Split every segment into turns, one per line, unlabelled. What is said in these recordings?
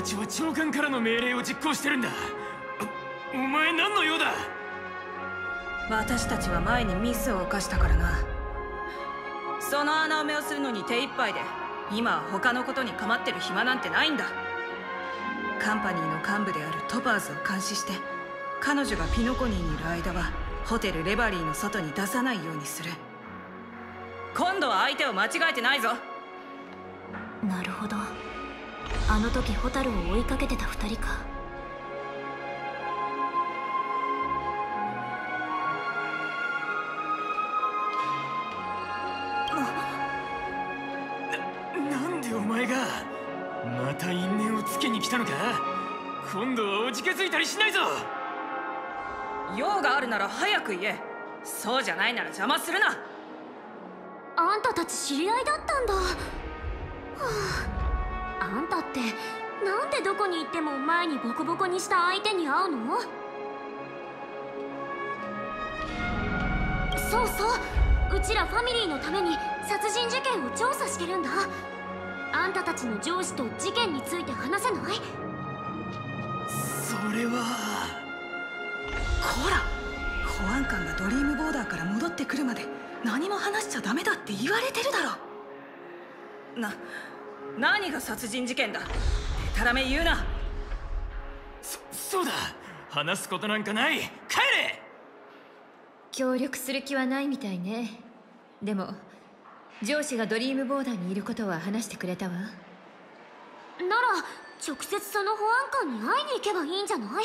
たちは長官からの命令を実行してるんだ。お前何の用だ？
私たちは前にミスを犯したからな。その穴埋めをするのに手一杯で今は他のことに構ってる暇なんてないんだ。カンパニーの幹部であるトパーズを監視して彼女がピノコニーにいる間はホテルレバリーの外に出さないようにする。今度は相手を間違えてないぞ。
なるほどあの時ホタルを追いかけてた二人か。
なんでお前がまた因縁をつけに来たのか？今度はおじけづいたりしないぞ！
用があるなら早く言え。そうじゃないなら邪魔するな。
あんたたち知り合いだったんだ。はああんたってなんでどこに行っても前にボコボコにした相手に会うの？そうそう。うちらファミリーのために殺人事件を調査してるんだ。あんたたちの上司と事件について話せない？
それは
こら。保安官がドリームボーダーから戻ってくるまで何も話しちゃダメだって言われてるだろ。な何が殺人事件だ？でたらめ言うな。
そそうだ。話すことなんかない。帰れ。
協力する気はないみたいね。でも上司がドリームボーダーにいることは話してくれたわ。
なら直接その保安官に会いに行けばいいんじゃない？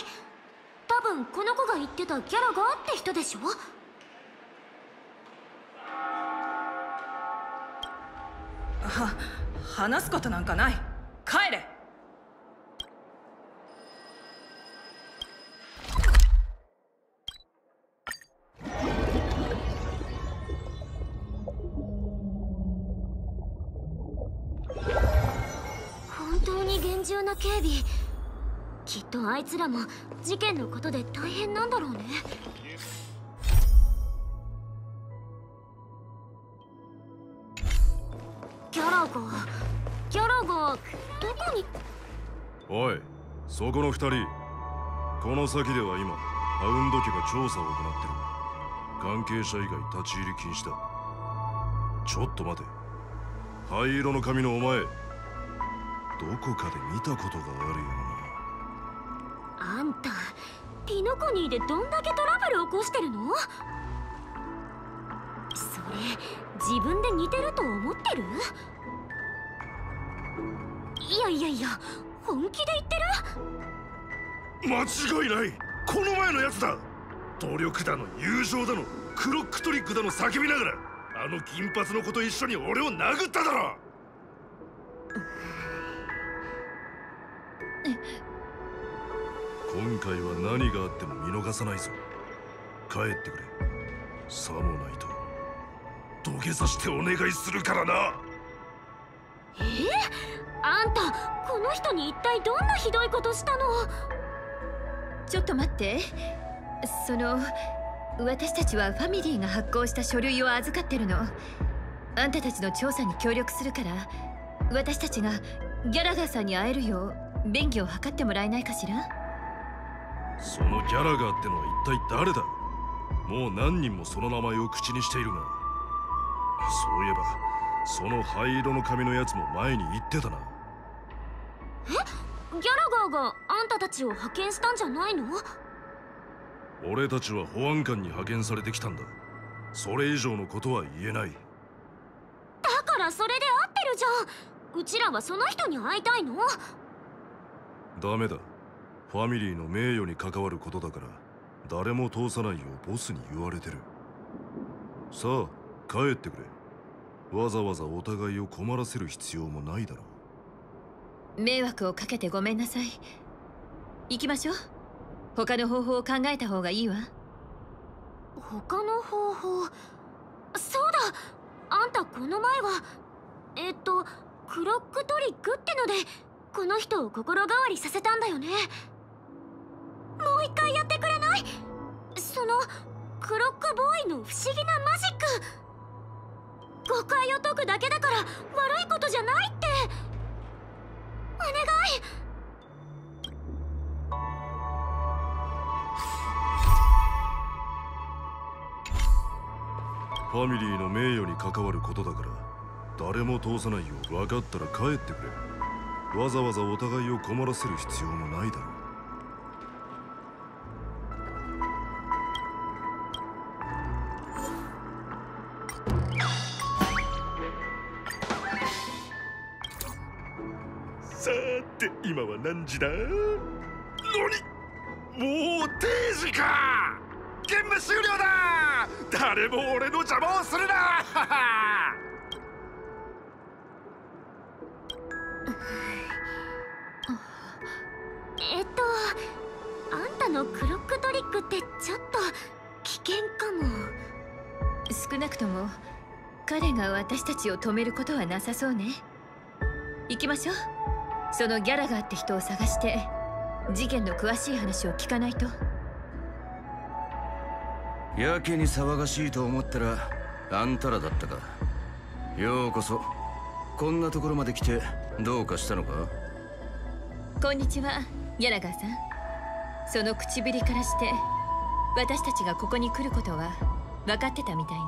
多分この子が言ってたギャラがあって人でしょ？
は話すことなんかない。帰れ。
本当に厳重な警備。きっとあいつらも事件のことで大変なんだろうね。ギャラがギャラがどこに？
おいそこの二人。この先では今ハウンド家が調査を行ってる。関係者以外立ち入り禁止だ。ちょっと待て。灰色の髪のお前。どこかで見たことがあるよ
あんたピノコニーでどんだけトラブル起こしてるの？それ自分で似てると思ってる？いやいやいや本気で言ってる？
な間違いない。この前のやつだ。努力だの友情だのクロックトリックだの叫びながらあの金髪の子と一緒に俺を殴っただろ。今回は何があっても見逃さないぞ。帰ってくれ。さもないと土下座してお願いするからな。
え？あんたこの人に一体どんなひどいことしたの？
ちょっと待って。その私たちはファミリーが発行した書類を預かってるの。あんたたちの調査に協力するから私たちがギャラガーさんに会えるよう便宜を図ってもらえないかしら？
そのギャラガーってのは一体誰だ？もう何人もその名前を口にしているがそういえばその灰色の髪のやつも前に言ってたな。
え？ギャラガーがあんたたちを派遣したんじゃないの？
俺たちは保安官に派遣されてきたんだ。それ以上のことは言えない。
だからそれで合ってるじゃん。うちらはその人に会いたいの？
ダメだ。ファミリーの名誉に関わることだから誰も通さないようボスに言われてる。さあ帰ってくれ。わざわざお互いを困らせる必要もないだろ
迷惑をかけてごめんなさい。行きましょう。他の方法を考えた方がいいわ。
他の方法？そうだ！あんたこの前はえっとクロックトリックってのでこの人を心変わりさせたんだよね。もう一回やってくれない？そのクロックボーイの不思議なマジック誤解を解くだけだから悪いことじゃないって。お願い。
ファミリーの名誉に関わることだから誰も通さないよう分かったら帰ってくれ。わざわざお互いを困らせる必要もないだろう。
今は何時だ？何もう定時か！ゲーム終了だ！誰も俺の邪魔をするな！
えっとあんたのクロックトリックってちょっと危険かも。
少なくとも彼が私たちを止めることはなさそうね。行きましょうそのギャラガーって人を探して事件の詳しい話を聞かないと。
やけに騒がしいと思ったらあんたらだったか。ようこそこんなところまで来てどうかしたのか？
こんにちはギャラガーさん。その口ぶりからして私たちがここに来ることは分かってたみたいね。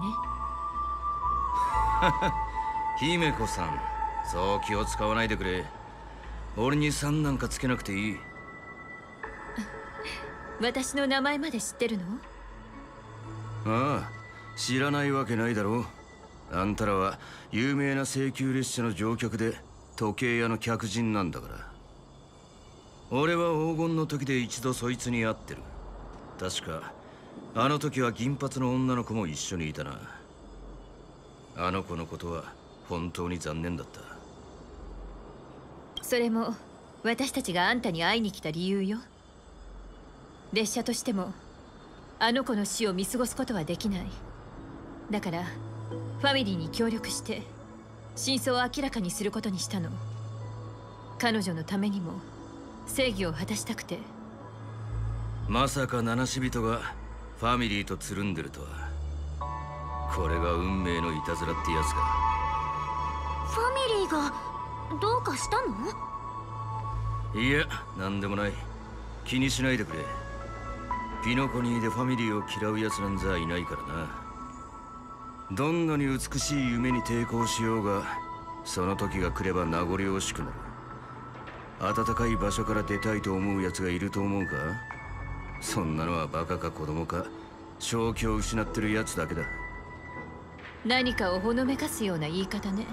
姫子さんそう気を使わないでくれ俺にさんなんかつけなくていい。
私の名前まで知ってるの？
ああ知らないわけないだろう。あんたらは有名な請求列車の乗客で時計屋の客人なんだから。俺は黄金の時で一度そいつに会ってる。確かあの時は銀髪の女の子も一緒にいたな。あの子のことは本当に残念だった
それも私たちがあんたに会いに来た理由よ。列車としてもあの子の死を見過ごすことはできない。だからファミリーに協力して真相を明らかにすることにしたの。彼女のためにも正義を果たしたくて。
まさか七死人がファミリーとつるんでるとは。これが運命のいたずらってやつか。
ファミリーがどうかしたの？
いや何でもない。気にしないでくれ。ピノコニーでファミリーを嫌う奴なんざいないからな。どんなに美しい夢に抵抗しようがその時が来れば名残惜しくなる。暖かい場所から出たいと思う奴がいると思うか？そんなのはバカか子供か？正気を失ってる奴だけだ。
何かをほのめかすような言い方ね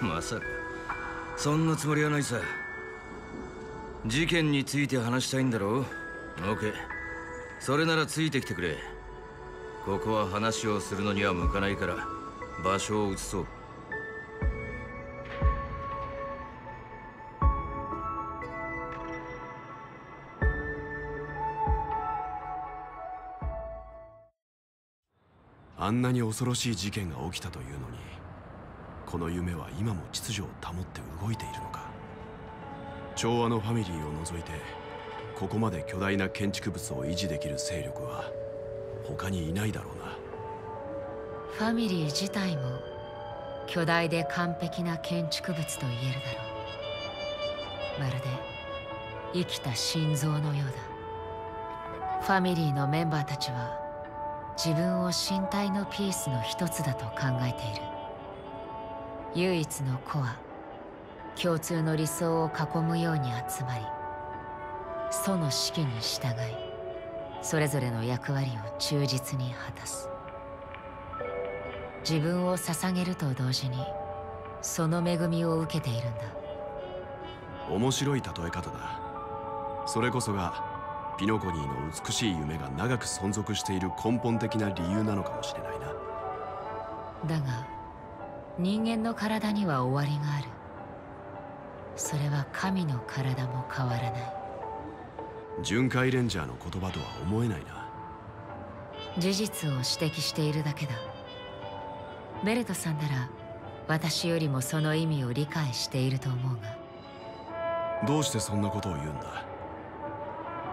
まさか。そんなつもりはないさ。事件について話したいんだろう？オッケーそれならついてきてくれ。ここは話をするのには向かないから場所を移そう。
あんなに恐ろしい事件が起きたというのにこの夢は今も秩序を保って動いているのか。調和のファミリーを除いてここまで巨大な建築物を維持できる勢力は他にいないだろうな。
ファミリー自体も巨大で完璧な建築物と言えるだろう。まるで生きた心臓のようだ。ファミリーのメンバーたちは自分を身体のピースの一つだと考えている。唯一の子は共通の理想を囲むように集まり祖の指揮に従いそれぞれの役割を忠実に果たす。自分を捧げると同時にその恵みを受けているんだ。
面白い例え方だ。それこそがピノコニーの美しい夢が長く存続している根本的な理由なのかもしれないな。
だが人間の体には終わりがある。それは神の体も変わらない。
巡回レンジャーの言葉とは思えないな。
事実を指摘しているだけだ。ベレトさんなら私よりもその意味を理解していると思うが。
どうしてそんなことを言うんだ？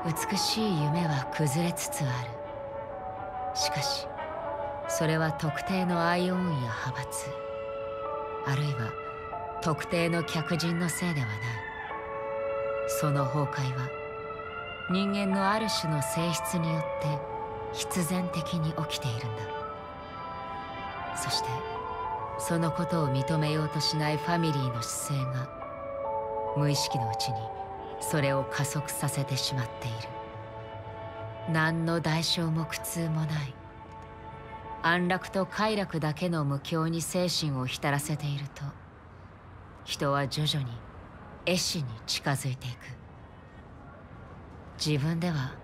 美しい夢は崩れつつある。しかしそれは特定のアイオンや派閥あるいは特定の客人のせいではない。その崩壊は人間のある種の性質によって必然的に起きているんだ。そしてそのことを認めようとしないファミリーの姿勢が無意識のうちにそれを加速させてしまっている。何の代償も苦痛もない。安楽と快楽だけの無境に精神を浸らせていると人は徐々に絵師に近づいていく。自分では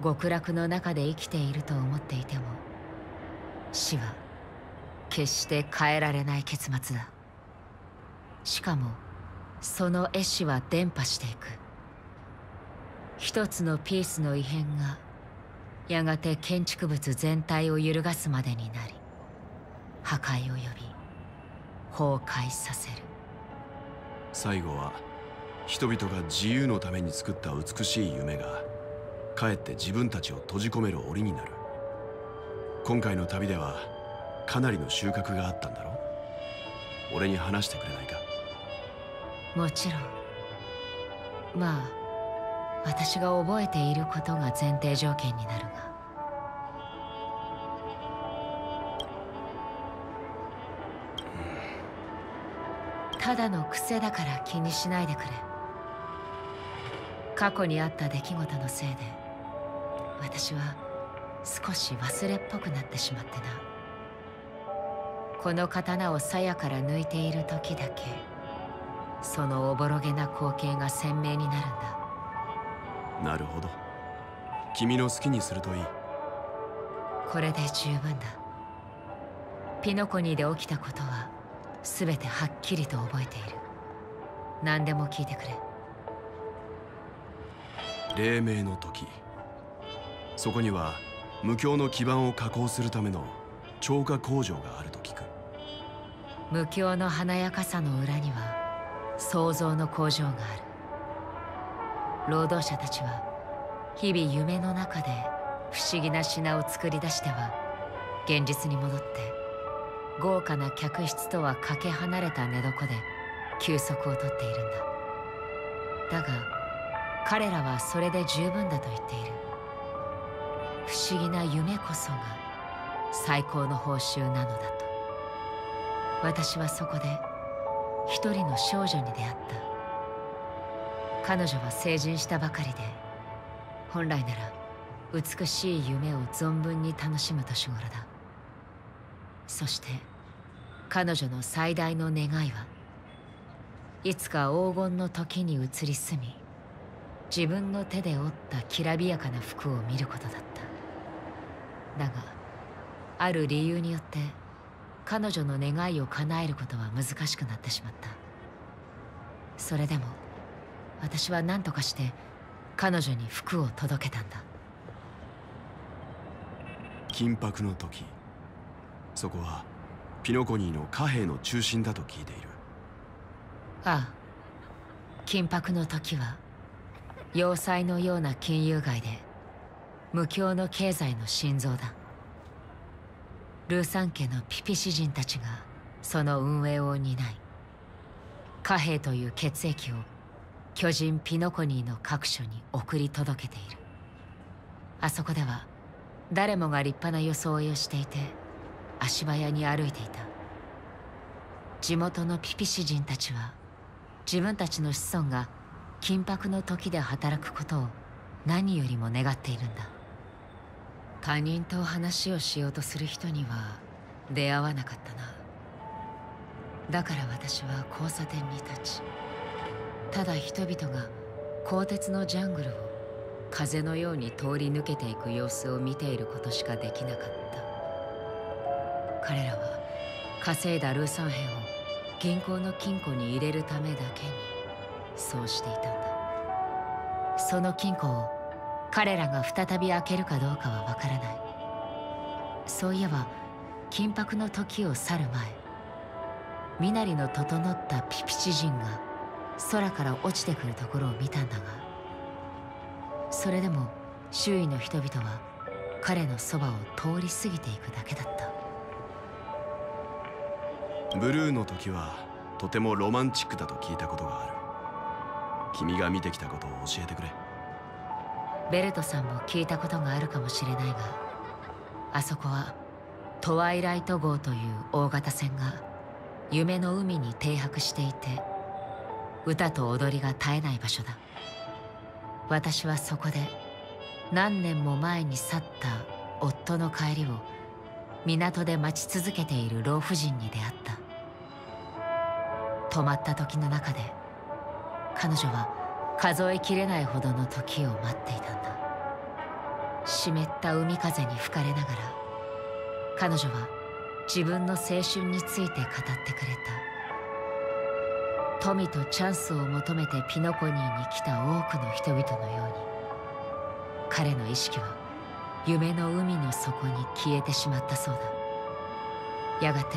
極楽の中で生きていると思っていても死は決して変えられない結末だ。しかもその絵師は伝播していく。一つのピースの異変がやがて建築物全体を揺るがすまでになり破壊を呼び崩壊させる。
最後は人々が自由のために作った美しい夢がかえって自分たちを閉じ込める檻になる。今回の旅ではかなりの収穫があったんだろ俺に話してくれないか？
もちろん。まあ私が覚えていることが前提条件になるが。ただの癖だから気にしないでくれ。過去にあった出来事のせいで私は少し忘れっぽくなってしまってな。この刀を鞘から抜いている時だけそのおぼろげな光景が鮮明になるんだ
なるほど。君の好きにするといい。
これで十分だ。ピノコニーで起きたことは全てはっきりと覚えている。何でも聞いてく
れ。黎明の時。そこには無境の基盤を加工するための超過工場があると聞く。
無境の華やかさの裏には創造の工場がある労働者たちは日々夢の中で不思議な品を作り出しては現実に戻って豪華な客室とはかけ離れた寝床で休息をとっているんだ。だが彼らはそれで十分だと言っている。不思議な夢こそが最高の報酬なのだと。私はそこで一人の少女に出会った。彼女は成人したばかりで本来なら美しい夢を存分に楽しむ年頃だ。そして彼女の最大の願いはいつか黄金の時に移り住み自分の手で織ったきらびやかな服を見ることだった。だがある理由によって彼女の願いを叶えることは難しくなってしまった。それでも私は何とかして彼女に服を届けたんだ。
緊迫の時そこはピノコニーの貨幣の中心だと聞いている。
ああ緊迫の時は要塞のような金融街で無境の経済の心臓だ。ルーサン家のピピシ人たちがその運営を担い貨幣という血液を巨人ピノコニーの各所に送り届けている。あそこでは誰もが立派な装いをしていて足早に歩いていた。地元のピピシ人たちは自分たちの子孫が緊迫の時で働くことを何よりも願っているんだ。他人と話をしようとする人には出会わなかったな。だから私は交差点に立ちただ人々が鋼鉄のジャングルを風のように通り抜けていく様子を見ていることしかできなかった。彼らは稼いだルーサン兵を銀行の金庫に入れるためだけにそうしていたんだ。その金庫を彼らが再び開けるかどうかはわからない。そういえば緊迫の時を去る前身なりの整ったピピチ人が空から落ちてくるところを見たんだがそれでも周囲の人々は彼のそばを通り過ぎていくだけだった。
ブルーの時はとてもロマンチックだと聞いたことがある。君が見てきたことを教えてくれ。
ベルトさんも聞いたことがあるかもしれないがあそこはトワイライト号という大型船が夢の海に停泊していて歌と踊りが絶えない場所だ。私はそこで何年も前に去った夫の帰りを港で待ち続けている老婦人に出会った。止まった時の中で彼女は数えきれないほどの時を待っていたんだ。湿った海風に吹かれながら彼女は自分の青春について語ってくれた。富とチャンスを求めてピノコニーに来た多くの人々のように彼の意識は夢の海の底に消えてしまったそうだ。やがて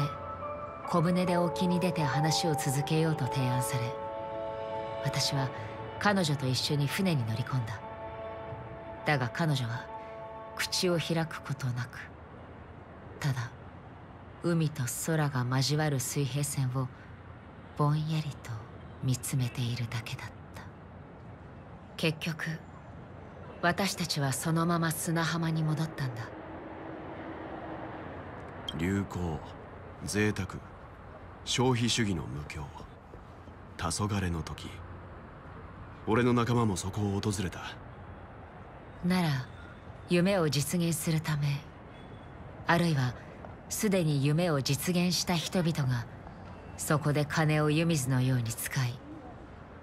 小舟で沖に出て話を続けようと提案され私は彼女と一緒に船に乗り込んだ。だが彼女は口を開くことなくただ海と空が交わる水平線をぼんやりと見つめているだけだった。結局私たちはそのまま砂浜に戻ったんだ。
流行贅沢消費主義の無教。黄昏の時。俺の仲間もそこを訪れた。
なら夢を実現するためあるいはすでに夢を実現した人々がそこで金を湯水のように使い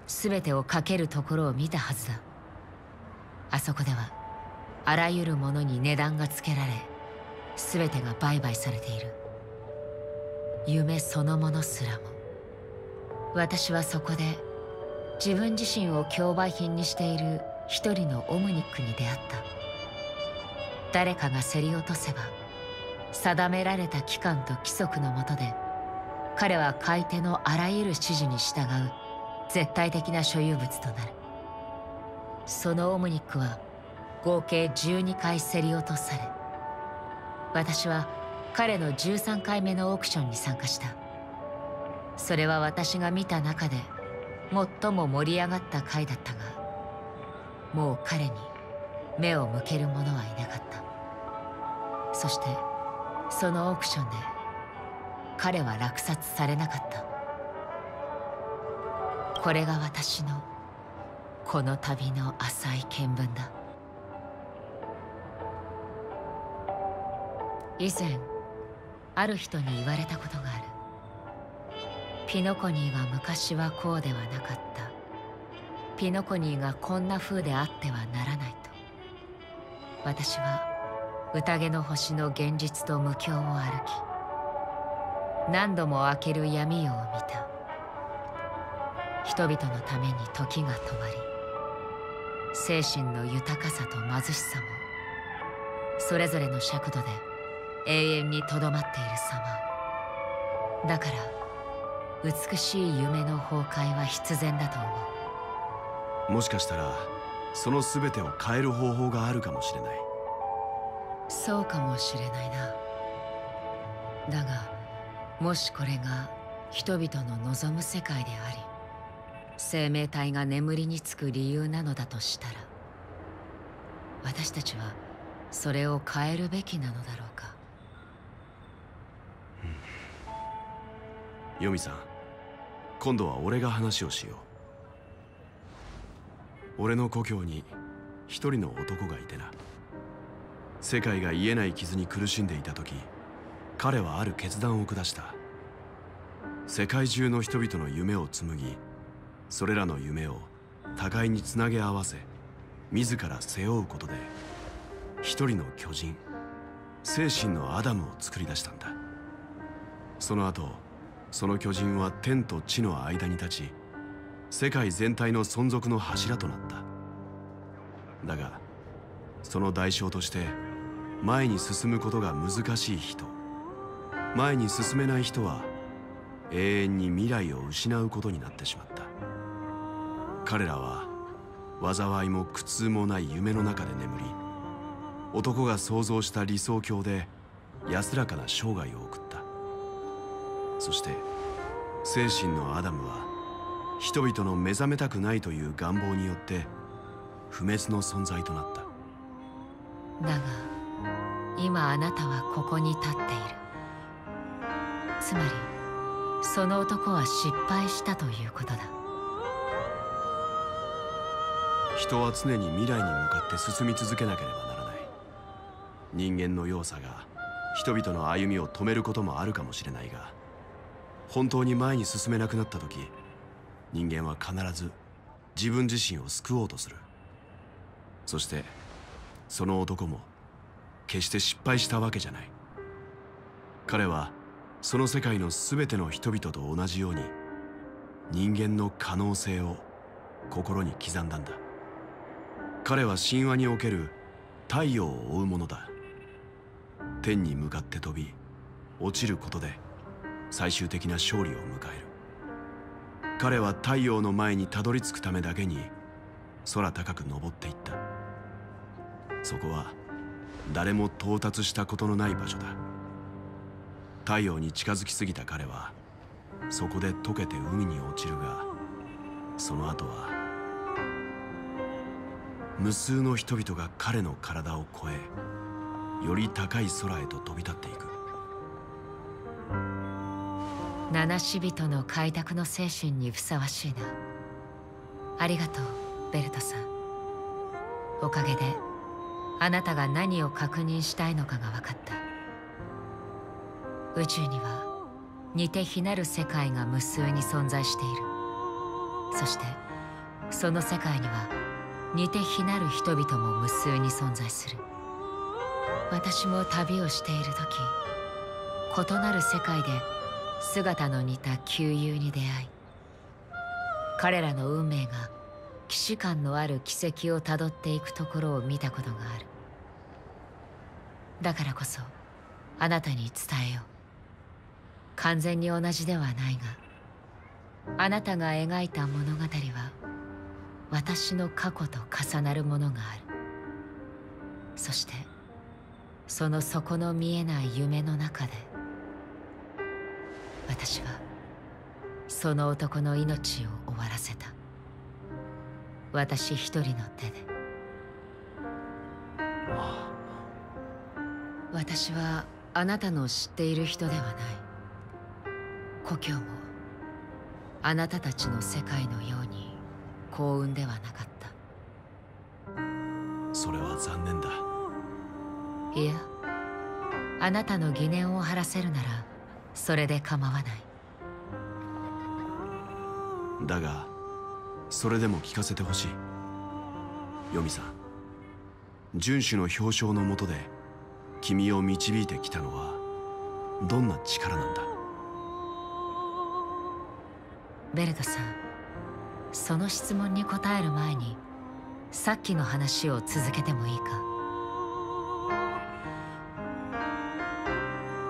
全てをかけるところを見たはずだ。あそこではあらゆるものに値段がつけられ全てが売買されている。夢そのものすらも。私はそこで自分自身を競売品にしている一人のオムニックに出会った。誰かが競り落とせば定められた期間と規則のもとで彼は買い手のあらゆる指示に従う絶対的な所有物となる。そのオムニックは合計12回競り落とされ私は彼の13回目のオークションに参加した。それは私が見た中で最も盛り上がった回だったがもう彼に目を向ける者はいなかった。そしてそのオークションで彼は落札されなかった。これが私のこの旅の浅い見聞だ。以前ある人に言われたことがある。ピノコニーは昔はこうではなかった。ピノコニーがこんな風であってはならないと。私は宴の星の現実と無境を歩き何度も開ける闇夜を見た。人々のために時が止まり精神の豊かさと貧しさもそれぞれの尺度で永遠にとどまっている様。だから美しい夢の崩壊は必然だと思
う。もしかしたらその全てを変える方法があるかもしれない。
そうかもしれないな。だがもしこれが人々の望む世界であり生命体が眠りにつく理由なのだとしたら私たちはそれを変えるべきなのだろうか。
ヨミさん今度は俺が話をしよう。俺の故郷に一人の男がいてな。世界が癒えない傷に苦しんでいた時彼はある決断を下した。世界中の人々の夢を紡ぎそれらの夢を互いにつなげ合わせ自ら背負うことで一人の巨人精神のアダムを作り出したんだ。その後その巨人は天と地の間に立ち世界全体の存続の柱となった。だがその代償として前に進むことが難しい人。前に進めない人は永遠に未来を失うことになってしまった。彼らは災いも苦痛もない夢の中で眠り男が想像した理想郷で安らかな生涯を送った。そして精神のアダムは人々の目覚めたくないという願望によって不滅の存在となった。
だが今あなたはここに立っている。つまりその男は失敗したということだ。
人は常に未来に向かって進み続けなければならない。人間の弱さが人々の歩みを止めることもあるかもしれないが本当に前に進めなくなった時人間は必ず自分自身を救おうとする。そしてその男も決して失敗したわけじゃない。彼はその世界の全ての人々と同じように人間の可能性を心に刻んだんだ。彼は神話における太陽を追うものだ。天に向かって飛び落ちることで最終的な勝利を迎える。彼は太陽の前にたどり着くためだけに空高く登っていった。そこは誰も到達したことのない場所だ。太陽に近づきすぎた彼はそこで溶けて海に落ちるがその後は無数の人々が彼の体を越えより高い空へと飛び立っていく。
七死人の開拓の精神にふさわしいな。ありがとうベルトさん。おかげであなたが何を確認したいのかが分かった。宇宙には似て非なる世界が無数に存在している。そしてその世界には似て非なる人々も無数に存在する。私も旅をしている時異なる世界で姿の似た旧友に出会い彼らの運命が騎士感のある軌跡をたどっていくところを見たことがある。だからこそあなたに伝えよう。完全に同じではないがあなたが描いた物語は私の過去と重なるものがある。そしてその底の見えない夢の中で私はその男の命を終わらせた。私一人の手で。私はあなたの知っている人ではない故郷もあなたたちの世界のように幸運ではなかった。
それは残念だ。
いやあなたの疑念を晴らせるならそれで構わない。
だがそれでも聞かせてほしい。ヨミさん遵守の表彰のもとで君を導いてきたのはどんな力なんだ？
ベルトさんその質問に答える前にさっきの話を続けてもいいか？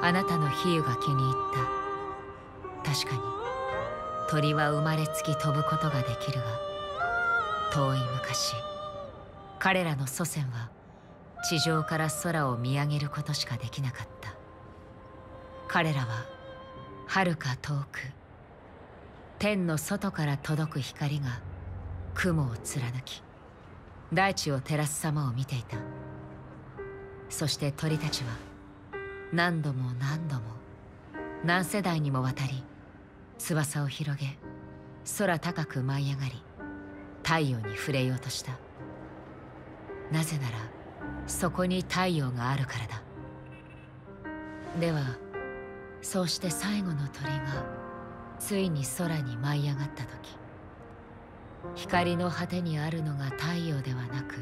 あなたの比喩が気に入った。確かに鳥は生まれつき飛ぶことができるが遠い昔彼らの祖先は地上から空を見上げることしかできなかった。彼らは遥か遠く天の外から届く光が雲を貫き大地を照らす様を見ていた。そして鳥たちは何度も何度も何世代にもわたり翼を広げ空高く舞い上がり太陽に触れようとした。なぜならそこに太陽があるからだ。ではそうして最後の鳥がついに空に舞い上がった時光の果てにあるのが太陽ではなく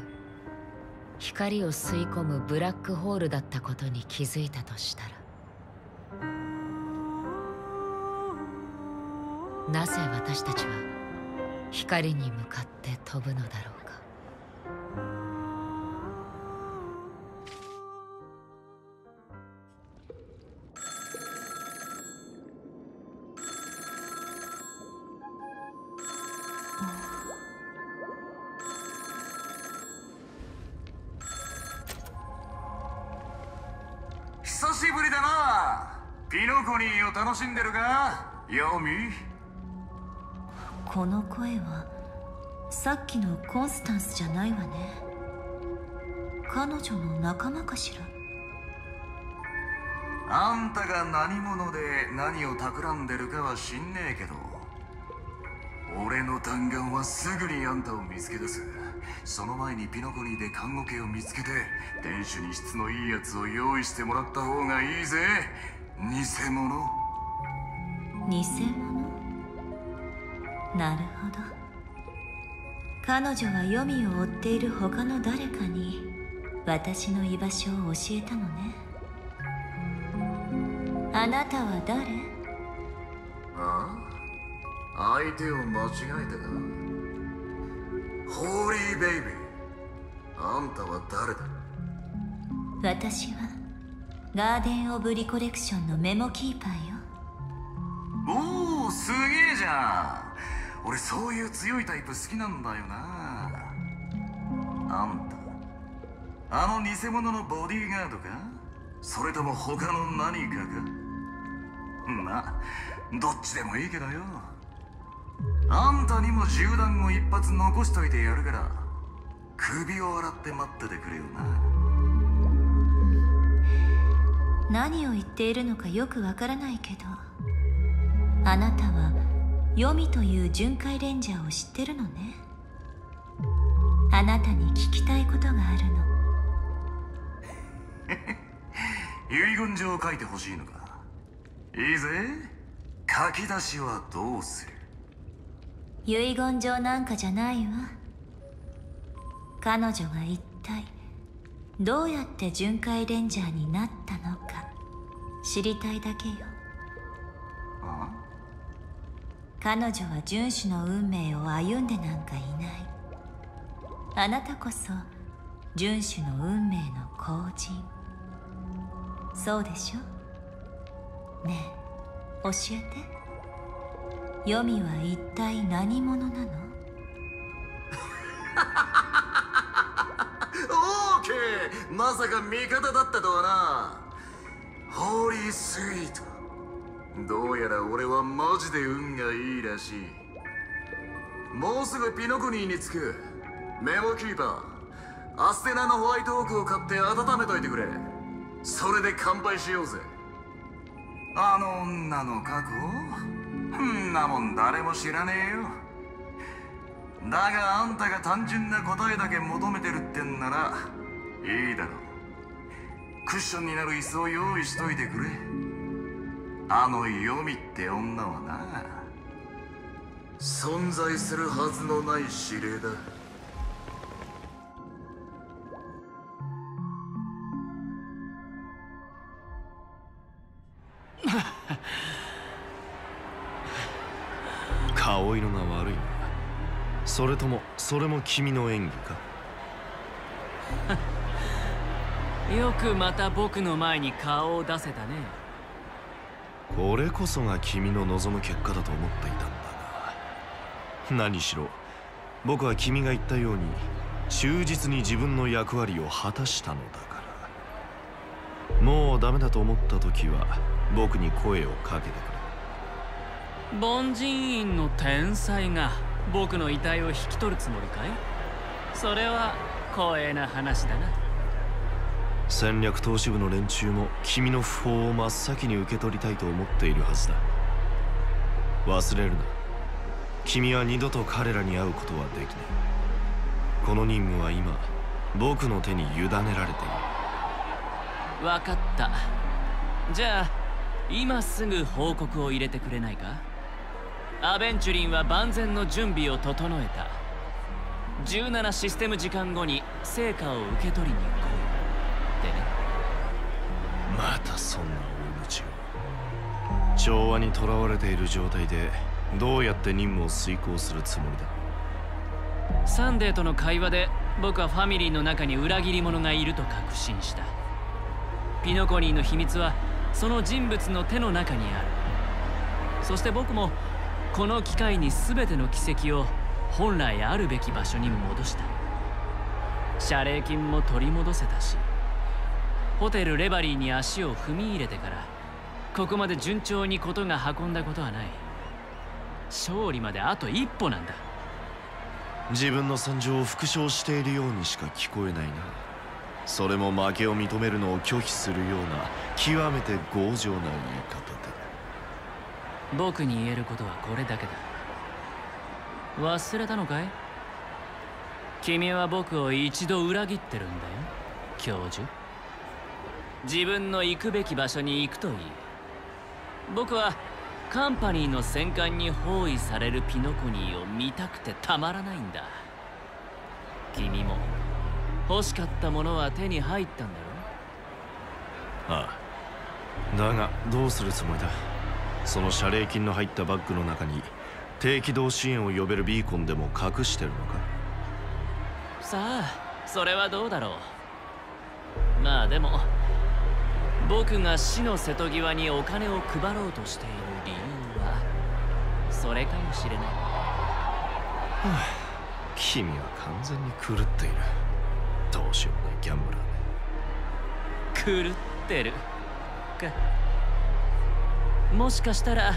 光を吸い込むブラックホールだったことに気づいたとしたらなぜ私たちは光に向かって飛ぶのだろう。か
ヨミ
この声はさっきのコンスタンスじゃないわね。彼女の仲間かしら？
あんたが何者で何を企んでるかは知んねえけど俺の弾丸はすぐにあんたを見つけ出す。その前にピノコニーで看護家を見つけて店主に質のいいやつを用意してもらった方がいいぜ。偽物
偽物。なるほど。彼女は黄泉を追っている他の誰かに私の居場所を教えたのね。あなたは誰？
ああ？相手を間違えたか？ホーリーベイビー。あんたは誰だ？
私はガーデン・オブ・リコレクションのメモキーパーよ
おおすげえじゃん。俺そういう強いタイプ好きなんだよな。あんたあの偽物のボディーガードか？それとも他の何かか？まあどっちでもいいけどよ。あんたにも銃弾を一発残しといてやるから首を洗って待っててくれよ
な。何を言っているのかよくわからないけど。あなたはヨミという巡回レンジャーを知ってるのね。あなたに聞きたいことがあるの。
遺言状を書いてほしいのか。いいぜ。書き出しはどうする。
遺言状なんかじゃないわ。彼女が一体どうやって巡回レンジャーになったのか知りたいだけよ彼女は遵守の運命を歩んでなんかいない。あなたこそ遵守の運命の後人そうでしょ？ねえ教えて。黄泉は一体何者なの？
オーケー。まさか味方だったとはな。ホーリースイートどうやら俺はマジで運がいいらしい。もうすぐピノコニーに着く。メモキーパー。アステナのホワイトオークを買って温めといてくれ。それで乾杯しようぜ。あの女の過去んなもん誰も知らねえよ。だがあんたが単純な答えだけ求めてるってんならいいだろう。クッションになる椅子を用意しといてくれ。あのヨミって女はな。存在するはずのない指令だ。
顔色が悪い。なそれともそれも君の演技
か？よくまた僕の前に顔を出せたね
これこそが君の望む結果だと思っていたんだが。何しろ僕は君が言ったように忠実に自分の役割を果たしたのだから。もうダメだと思った時は僕に声をかけてくれ。
凡人院の天才が僕の遺体を引き取るつもりかい？それは光栄な話だな。
戦略投資部の連中も君の訃報を真っ先に受け取りたいと思っているはずだ。忘れるな。君は二度と彼らに会うことはできない。この任務は今僕の手に委ねられている。
分かった。じゃあ今すぐ報告を入れてくれないか？アベンチュリンは万全の準備を整えた。17システム時間後に成果を受け取りに来いってね
またそんな大口を。調和にとらわれている状態でどうやって任務を遂行するつもり
だ？サンデーとの会話で僕はファミリーの中に裏切り者がいると確信した。ピノコニーの秘密はその人物の手の中にある。そして僕もこの機会に全ての奇跡を本来あるべき場所に戻した。謝礼金も取り戻せたし。ホテルレバリーに足を踏み入れてからここまで順調に事が運んだことはない。勝利まであと一歩なんだ。
自分の惨状を復唱しているようにしか聞こえないな。それも負けを認めるのを拒否するような極めて強情な言い方で。
僕に言えることはこれだけだ。忘れたのかい？君は僕を一度裏切ってるんだよ教授自分の行くべき場所に行くといい。僕はカンパニーの戦艦に包囲されるピノコニーを見たくてたまらないんだ。君も欲しかったものは手に入ったん
だろ？ああ。だがどうするつもりだ？その謝礼金の入ったバッグの中に低軌道支援を呼べるビーコンでも隠してるのか？
さあそれはどうだろう。まあでも僕が死の瀬戸際にお金を配ろうとしている理由はそれかもしれない、は
あ、君は完全に狂っている。どうしようもないギャンブラ
ーね。狂ってるか。もしかしたら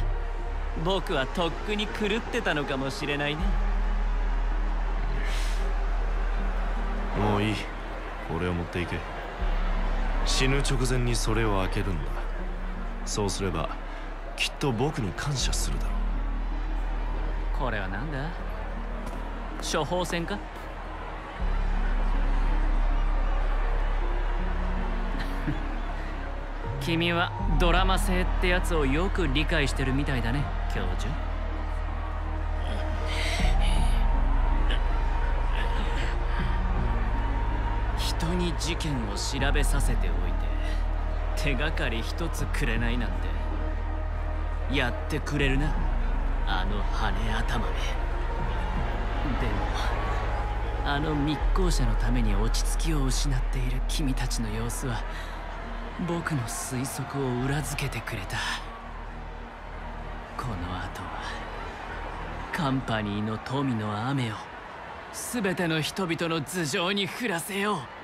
僕はとっくに狂ってたのかもしれないね。
もういい。これを持っていけ死ぬ直前にそれを開けるんだ。そうすればきっと僕に感謝するだろ
う。これは何だ？処方箋か？君はドラマ性ってやつをよく理解してるみたいだね教授。人に事件を調べさせておいて手がかり一つくれないなんて。やってくれるなあの羽頭め。でもあの密航者のために落ち着きを失っている君たちの様子は僕の推測を裏付けてくれた。この後はカンパニーの富の雨を全ての人々の頭上に降らせよう。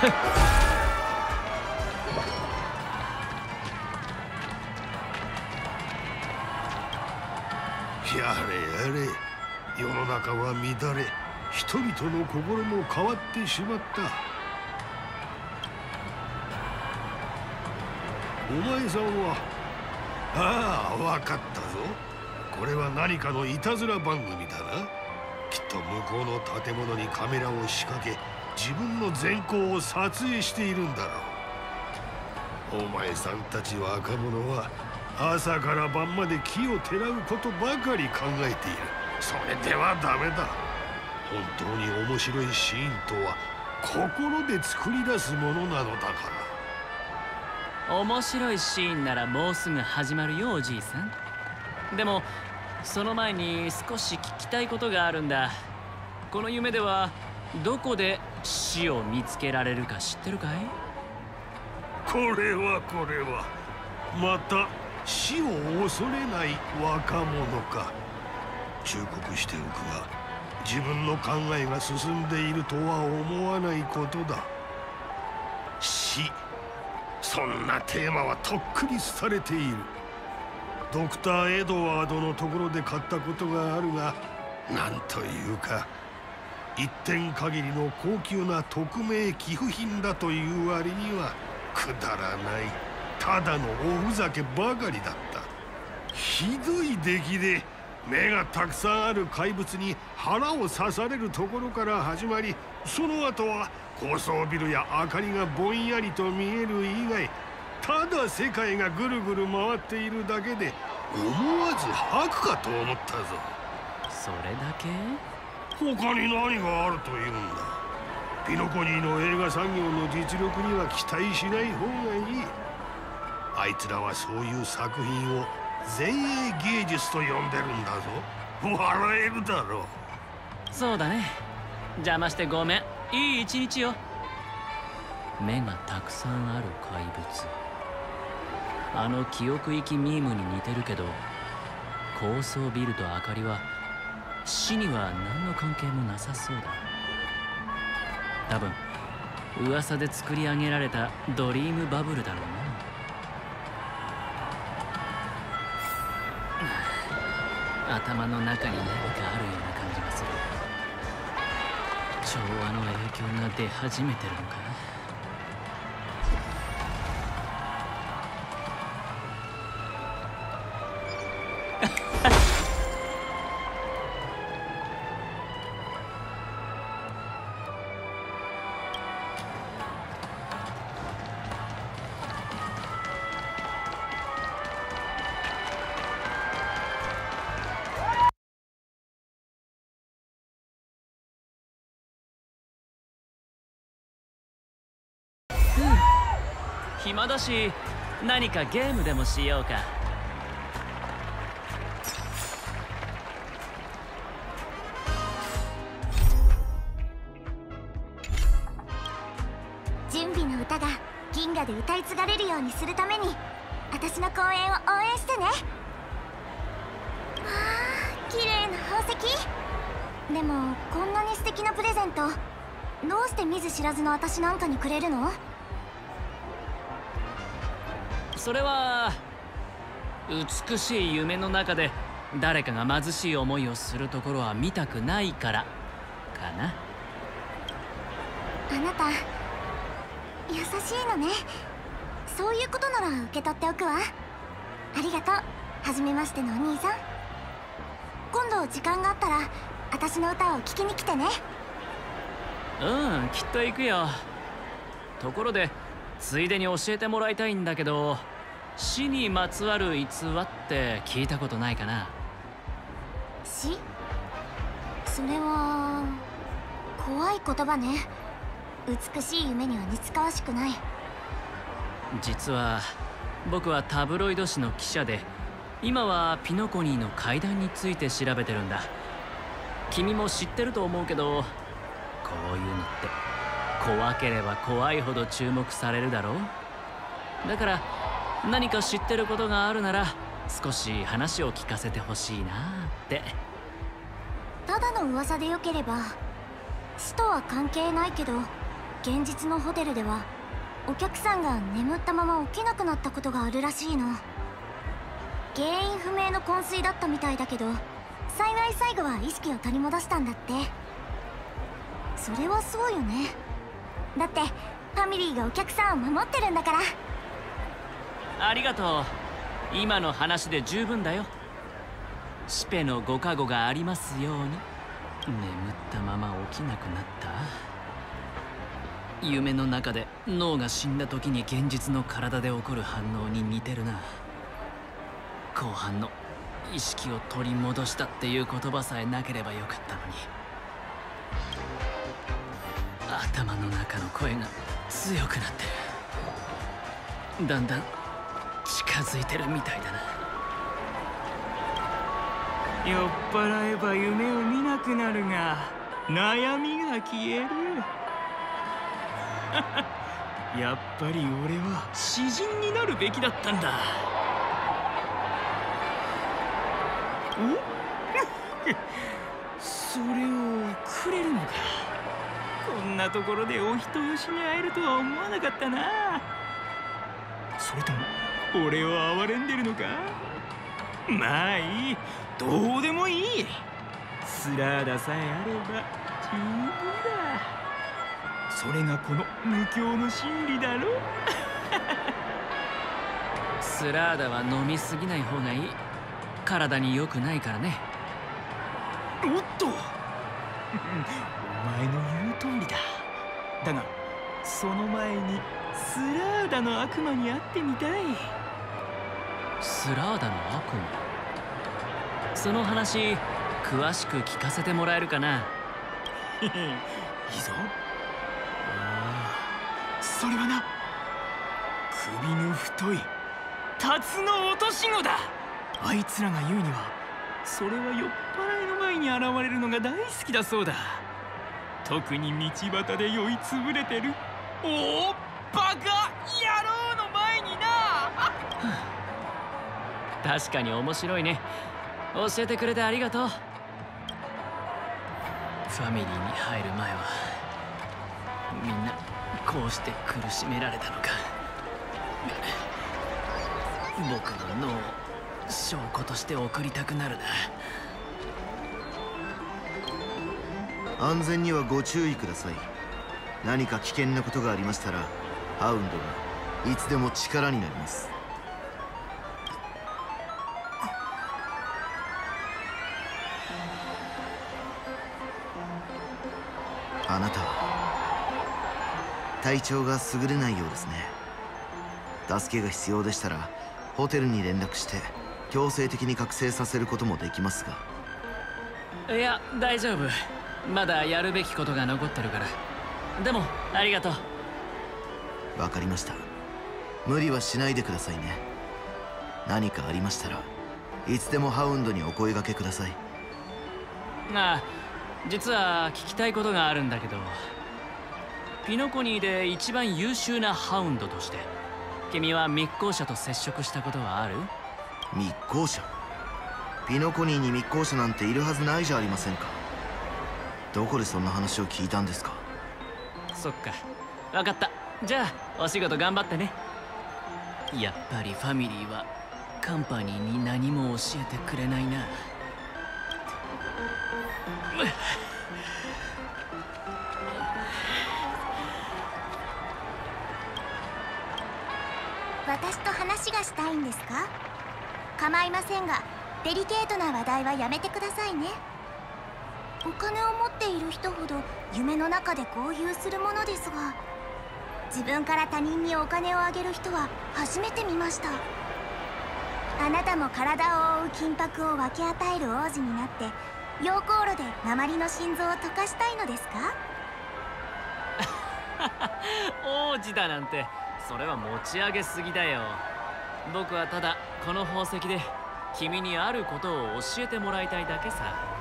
やれやれ世の中は乱れ人々の心も変わってしまった。お前さんはああ分かったぞ。これは何かのいたずら番組だな。きっと向こうの建物にカメラを仕掛け自分の善行を撮影しているんだろう。お前さんたち若者は朝から晩まで木をてらうことばかり考えている。それではダメだ。本当に面白いシーンとは心で作り出すものなのだから。
面白いシーンならもうすぐ始まるよおじいさん。でもその前に少し聞きたいことがあるんだ。この夢ではどこで死を見つけられるか知ってるかい？
これはこれは。また死を恐れない若者か。忠告しておくが自分の考えが進んでいるとは思わないことだ。死。そんなテーマはとっくに廃れている。ドクター・エドワードのところで買ったことがあるがなんというか。一点限りの高級な匿名寄付品だという割にはくだらない。ただのおふざけばかりだった。ひどい出来で目がたくさんある怪物に腹を刺されるところから始まりその後は高層ビルや明かりがぼんやりと見える以外ただ世界がぐるぐる回っているだけで思わず吐くかと思ったぞ。
それだけ？
他に何があるというんだ？ピノコニーの映画産業の実力には期待しない方がいい。あいつらはそういう作品を前衛芸術と呼んでるんだぞ。笑えるだろう。
そうだね。邪魔してごめん。いい一日よ目がたくさんある怪物。あの記憶域ミームに似てるけど高層ビルと明かりは死には何の関係もなさそうだ。多分噂で作り上げられたドリームバブルだろうな。頭の中に何かあるような感じがする。調和の影響が出始めてるのか暇だし何かゲームでもしようか。
準備の歌が銀河で歌い継がれるようにするために私の公演を応援してね。わあ綺麗な宝石。でもこんなに素敵なプレゼントどうして見ず知らずの私なんかにくれるの？
それは美しい夢の中で誰かが貧しい思いをするところは見たくないからかな。
あなた優しいのね。そういうことなら受け取っておくわ。ありがとう。初めましてのお兄さん。今度時間があったら私の歌を聴きに来てね。
うんきっと行くよ。ところでついでに教えてもらいたいんだけど死にまつわる逸話って聞いたことないかな？
死？それは怖い言葉ね。美しい夢には似つかわしくない。
実は僕はタブロイド紙の記者で今はピノコニーの階段について調べてるんだ。君も知ってると思うけどこういうのって怖ければ怖いほど注目されるだろう？だから何か知ってることがあるなら少し話を聞かせてほしいなって。
ただの噂でよければ死とは関係ないけど現実のホテルではお客さんが眠ったまま起きなくなったことがあるらしいの。原因不明の昏睡だったみたいだけど幸い最後は意識を取り戻したんだって。それはそうよね。だってファミリーがお客さんを守ってるんだから。
ありがとう。今の話で十分だよ。シペのご加護がありますように。眠ったまま起きなくなった。夢の中で脳が死んだ時に現実の体で起こる反応に似てるな。後半の意識を取り戻したっていう言葉さえなければよかったのに。頭の中の声が強くなってる。だんだん近づいてるみたいだな。
酔っ払えば夢を見なくなるが悩みが消える。やっぱり俺は詩人になるべきだったんだ。お？それをくれるのか？んなところでお人よしに会えるとは思わなかったな。それとも俺を憐れんでるのか？まあいい。どうでもいい。スラーダさえあれば十分だ。それがこの無教の真理だろ？
スラーダは飲みすぎない方がいい。体に良くないからね。
おっと。お前の言う通りだ。だがその前にスラーダの悪魔に会ってみたい。
スラーダの悪魔？その話詳しく聞かせてもらえるかな？い
いぞ。それはな首の太いタツノオトシゴだ。あいつらが言うにはそれは酔っ払いの前に現れるのが大好きだそうだ特に道端で酔いつぶれてる。おおバカ野郎の前にな。
確かに面白いね。教えてくれてありがとう。ファミリーに入る前はみんなこうして苦しめられたのか。僕の脳を証拠として送りたくなる
な。安全にはご注意ください。何か危険なことがありましたらハウンドがいつでも力になります。あなたは体調が優れないようですね。助けが必要でしたらホテルに連絡して強制的に覚醒させることもできます
が。いや大丈夫。まだやるべきことが残ってるから。でもありがと
う。わかりました。無理はしないでくださいね。何かありましたらいつでもハウンドにお声がけください。
ああ実は聞きたいことがあるんだけど。ピノコニーで一番優秀なハウンドとして君は密航者と接触したことはある？
密航者？ピノコニーに密航者なんているはずないじゃありませんかどこでそんな話を聞いたんですか？
そっか。分かった。じゃあお仕事頑張ってね。やっぱりファミリーはカンパニーに何も教えてくれないな。
私と話がしたいんですか？構いませんがデリケートな話題はやめてくださいねお金を持っている人ほど夢の中で豪遊するものですが自分から他人にお金をあげる人は初めて見ました。あなたも体を覆う金箔を分け与える王子になって溶鉱炉で鉛の心臓を溶かしたいのですか？
王子だなんてそれは持ち上げすぎだよ。僕はただこの宝石で君にあることを教えてもらいたいだけさ。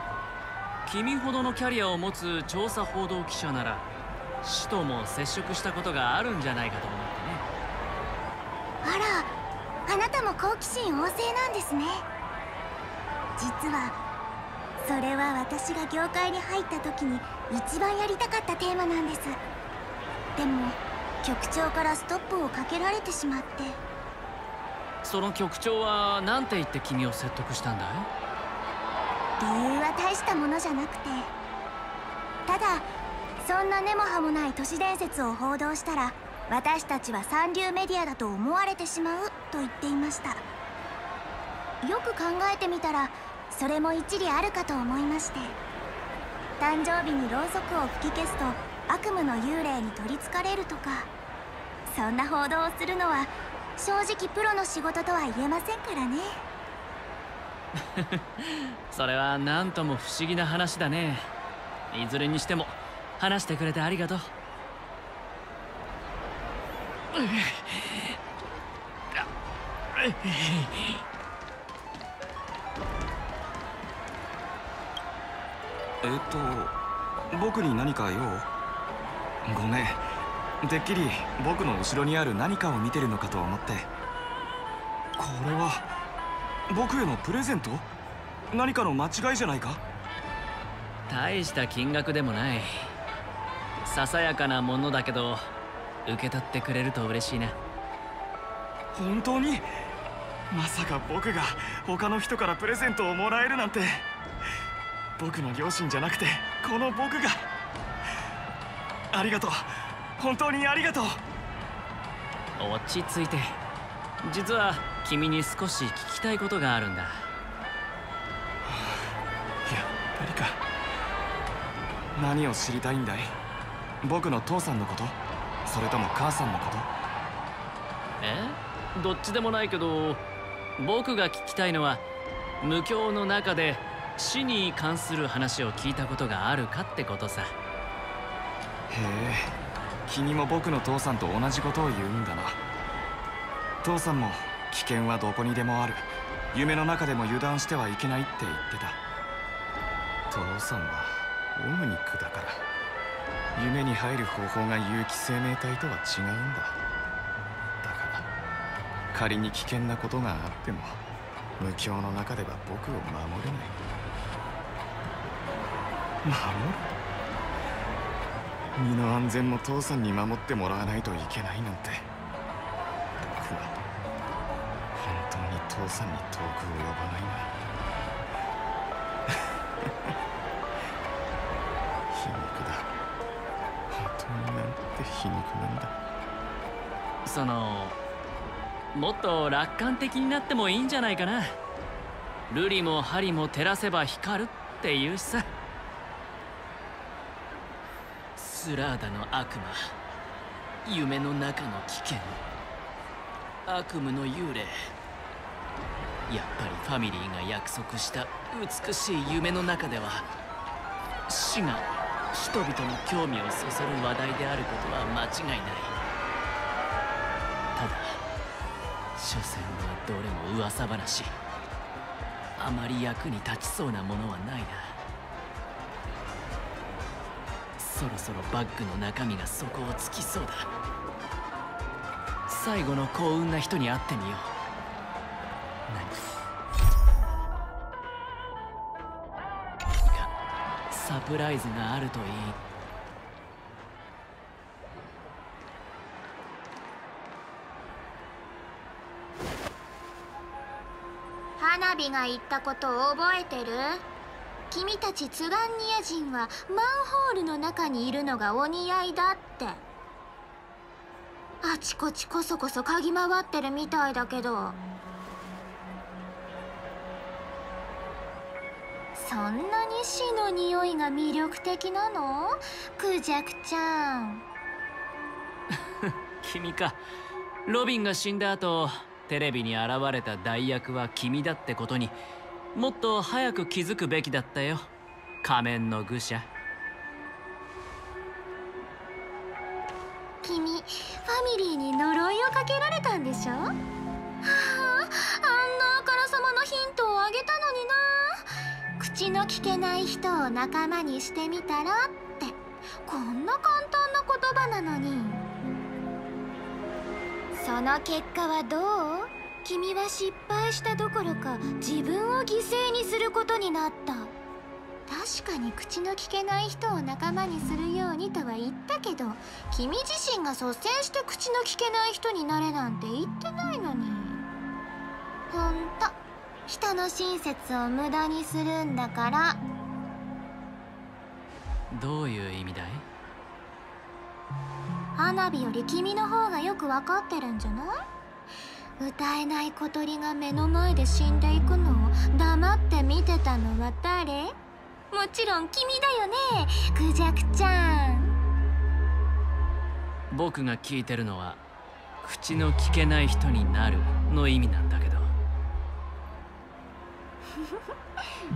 君ほどのキャリアを持つ調査報道記者なら使徒も接触したことがあるんじゃないかと思って
ね。あらあなたも好奇心旺盛なんですね。実はそれは私が業界に入った時に一番やりたかったテーマなんです。でも局長からストップをかけられてしまって。
その局長は何て言って君を説得したんだい？
理由は大したものじゃなくて。ただそんな根も葉もない都市伝説を報道したら私たちは三流メディアだと思われてしまうと言っていました。よく考えてみたらそれも一理あるかと思いまして。誕生日にろうそくを吹き消すと悪夢の幽霊に取りつかれるとか。そんな報道をするのは正直プロの仕事とは言えませんからね。
それは何とも不思議な話だね。いずれにしても話してくれてありがとう。
えっと僕に何か用？ごめん。てっきり僕の後ろにある何かを見てるのかと思って。これは僕へのプレゼント？何かの間違いじゃないか？
大した金額でもない。ささやかなものだけど受け取ってくれると嬉しいな。
本当に？まさか僕が他の人からプレゼントをもらえるなんて。僕の両親じゃなくてこの僕が。ありがとう。本当にありがとう。
落ち着いて実は君に少し聞きたいことがあるんだ。やっ
ぱりか。何を知りたいんだい？僕の父さんのこと？それとも母さんのこと？
え？どっちでもないけど僕が聞きたいのは無教の中で死に関する話を聞いたことがあるかってことさ。
へえ君も僕の父さんと同じことを言うんだな父さんも危険はどこにでもある。夢の中でも油断してはいけないって言ってた。父さんはオムニックだから。夢に入る方法が有機生命体とは違うんだ。だから仮に危険なことがあっても無境の中では僕を守れない。守る？身の安全も父さんに守ってもらわないといけないなんて。父さんに遠く及ばないな皮肉だ本当になんて皮肉なんだ。
そのもっと楽観的になってもいいんじゃないかな。瑠璃も針も照らせば光るって言うしさ。スラーダの悪魔。夢の中の危険。悪夢の幽霊。やっぱりファミリーが約束した美しい夢の中では死が人々の興味をそそる話題であることは間違いない。ただ所詮はどれも噂話。あまり役に立ちそうなものはないな。そろそろバッグの中身が底をつきそうだ。最後の幸運な人に会ってみよう。サプライズがあるといい。
花火が言ったことを覚えてる？君たちツガンニア人はマンホールの中にいるのがお似合いだって。あちこちこそこそ嗅ぎ回ってるみたいだけどそんなに死の匂いが魅力的なの？クジャクちゃん。
君か。ロビンが死んだ後テレビに現れた代役は君だってことにもっと早く気づくべきだったよ。仮面の愚者。
君ファミリーに呪いをかけられたんでしょ？はああんなあからさまなヒントをあげたのにな口の聞けない人を仲間にしてみたらってこんな簡単な言葉なのに。その結果はどう？君は失敗したどころか自分を犠牲にすることになった。確かに口の聞けない人を仲間にするようにとは言ったけど君自身が率先して口の聞けない人になれなんて言ってないのに。人の親切を無駄にするんだから。
どういう意味だい？
花火より君の方がよく分かってるんじゃない？歌えない小鳥が目の前で死んでいくのを黙って見てたのは誰？もちろん君だよねクジャクちゃん。
僕が聞いてるのは口の聞けない人になるの意味なんだけど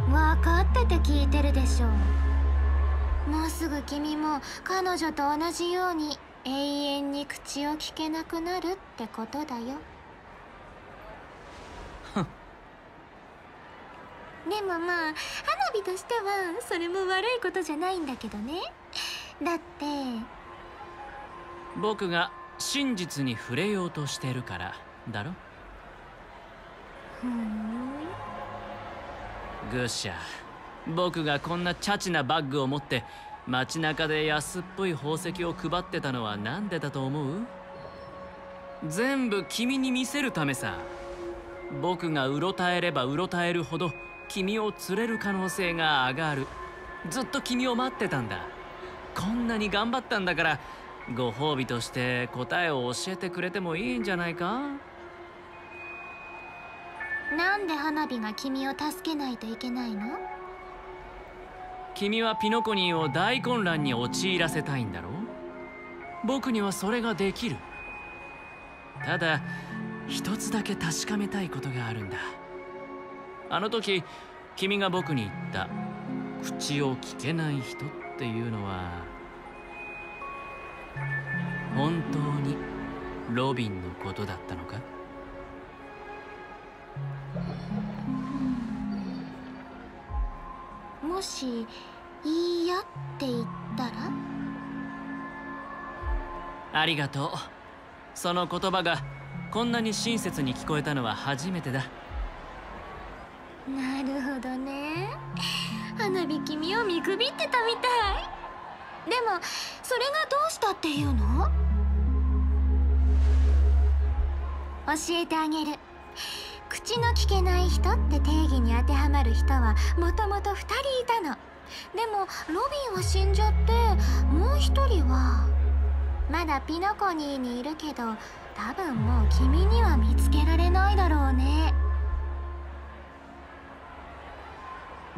分かってて聞いてるでしょもうすぐ君も彼女と同じように永遠に口を聞けなくなるってことだよ。でもまあ花火としてはそれも悪いことじゃないんだけどね。だって。
僕が真実に触れようとしてるからだろ。
ふん
グッシャ僕がこんなチャチなバッグを持って街中で安っぽい宝石を配ってたのは何でだと思う？全部君に見せるためさ。僕がうろたえればうろたえるほど君を釣れる可能性が上がる。ずっと君を待ってたんだ。こんなに頑張ったんだからご褒美として答えを教えてくれてもいいんじゃないか？
なんで花火が君を助けないといけないの？
君はピノコニーを大混乱に陥らせたいんだろう？僕にはそれができる。ただ一つだけ確かめたいことがあるんだ。あの時君が僕に言った。口を聞けない人っていうのは本当にロビンのことだったのか？
もし「いいや」って言ったら
ありがとう。その言葉がこんなに親切に聞こえたのは初めてだ。
なるほどね。花火君を見くびってたみたい。でもそれがどうしたっていうの？教えてあげる口の聞けない人って定義に当てはまる人はもともと2人いたの。でもロビンは死んじゃってもう1人はまだピノコニーにいるけど多分もう君には見つけられないだろうね。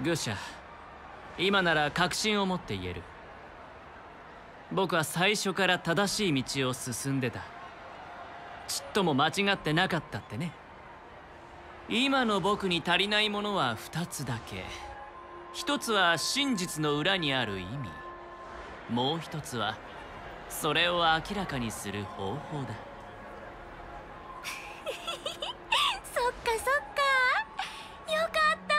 グシャ今なら確信を持って言える。僕は最初から正しい道を進んでた。ちっとも間違ってなかったってね。今の僕に足りないものは2つだけ。一つは真実の裏にある意味。もう一つはそれを明らかにする方法だ。
そっかそっか。よかった。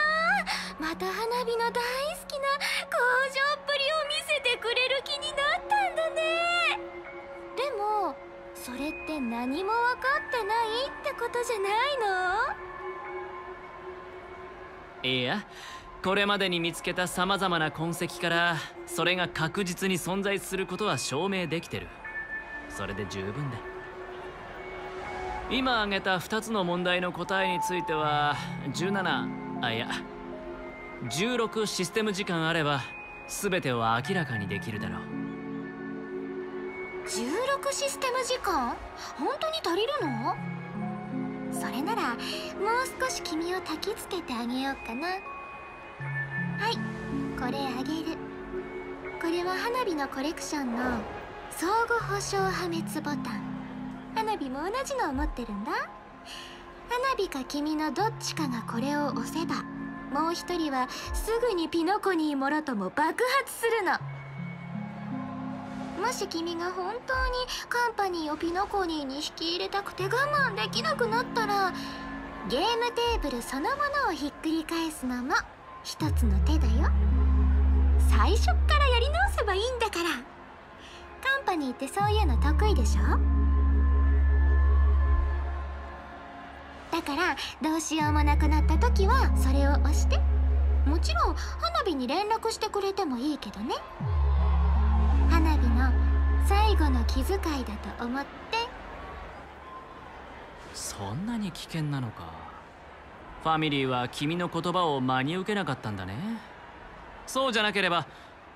また花火の大好きな工場っぷりを見せてくれる気になったんだね。でもそれって何も分かってないってことじゃないの？
いやこれまでに見つけたさまざまな痕跡からそれが確実に存在することは証明できてる。それで十分だ。今挙げた2つの問題の答えについては17あいや16システム時間あれば全てを明らかにできるだろう。
16システム時間？本当に足りるの？それならもう少し君を焚きつけてあげようかな。はいこれあげる。これは花火のコレクションの相互保証破滅ボタン。花火も同じのを持ってるんだ。花火か君のどっちかがこれを押せばもう一人はすぐにピノコニーもろとも爆発するの。もし君が本当にカンパニーをピノコニーに引き入れたくて我慢できなくなったらゲームテーブルそのものをひっくり返すのも一つの手だよ。最初っからやり直せばいいんだから。カンパニーってそういうの得意でしょ？だからどうしようもなくなった時はそれを押して。もちろん花火に連絡してくれてもいいけどね。最後の気遣いだと思って。
そんなに危険なのか。ファミリーは君の言葉を真に受けなかったんだね。そうじゃなければ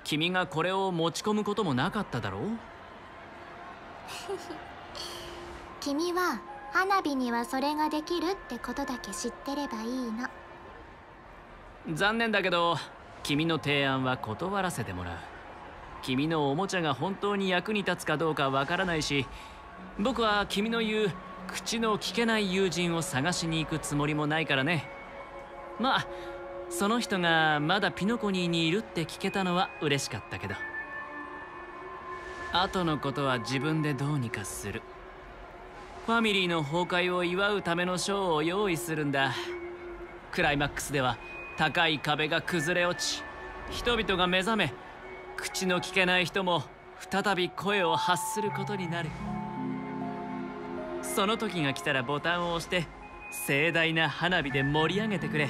君がこれを持ち込むこともなかっただろう。
君は花火にはそれができるってことだけ知ってればいいの。
残念だけど君の提案は断らせてもらう君のおもちゃが本当に役に立つかどうかわからないし僕は君の言う口の聞けない友人を探しに行くつもりもないからね。まあその人がまだピノコニーにいるって聞けたのは嬉しかったけど。後のことは自分でどうにかする。ファミリーの崩壊を祝うためのショーを用意するんだ。クライマックスでは高い壁が崩れ落ち人々が目覚め口の聞けない人も再び声を発することになる。その時が来たらボタンを押して盛大な花火で盛り上げてくれ。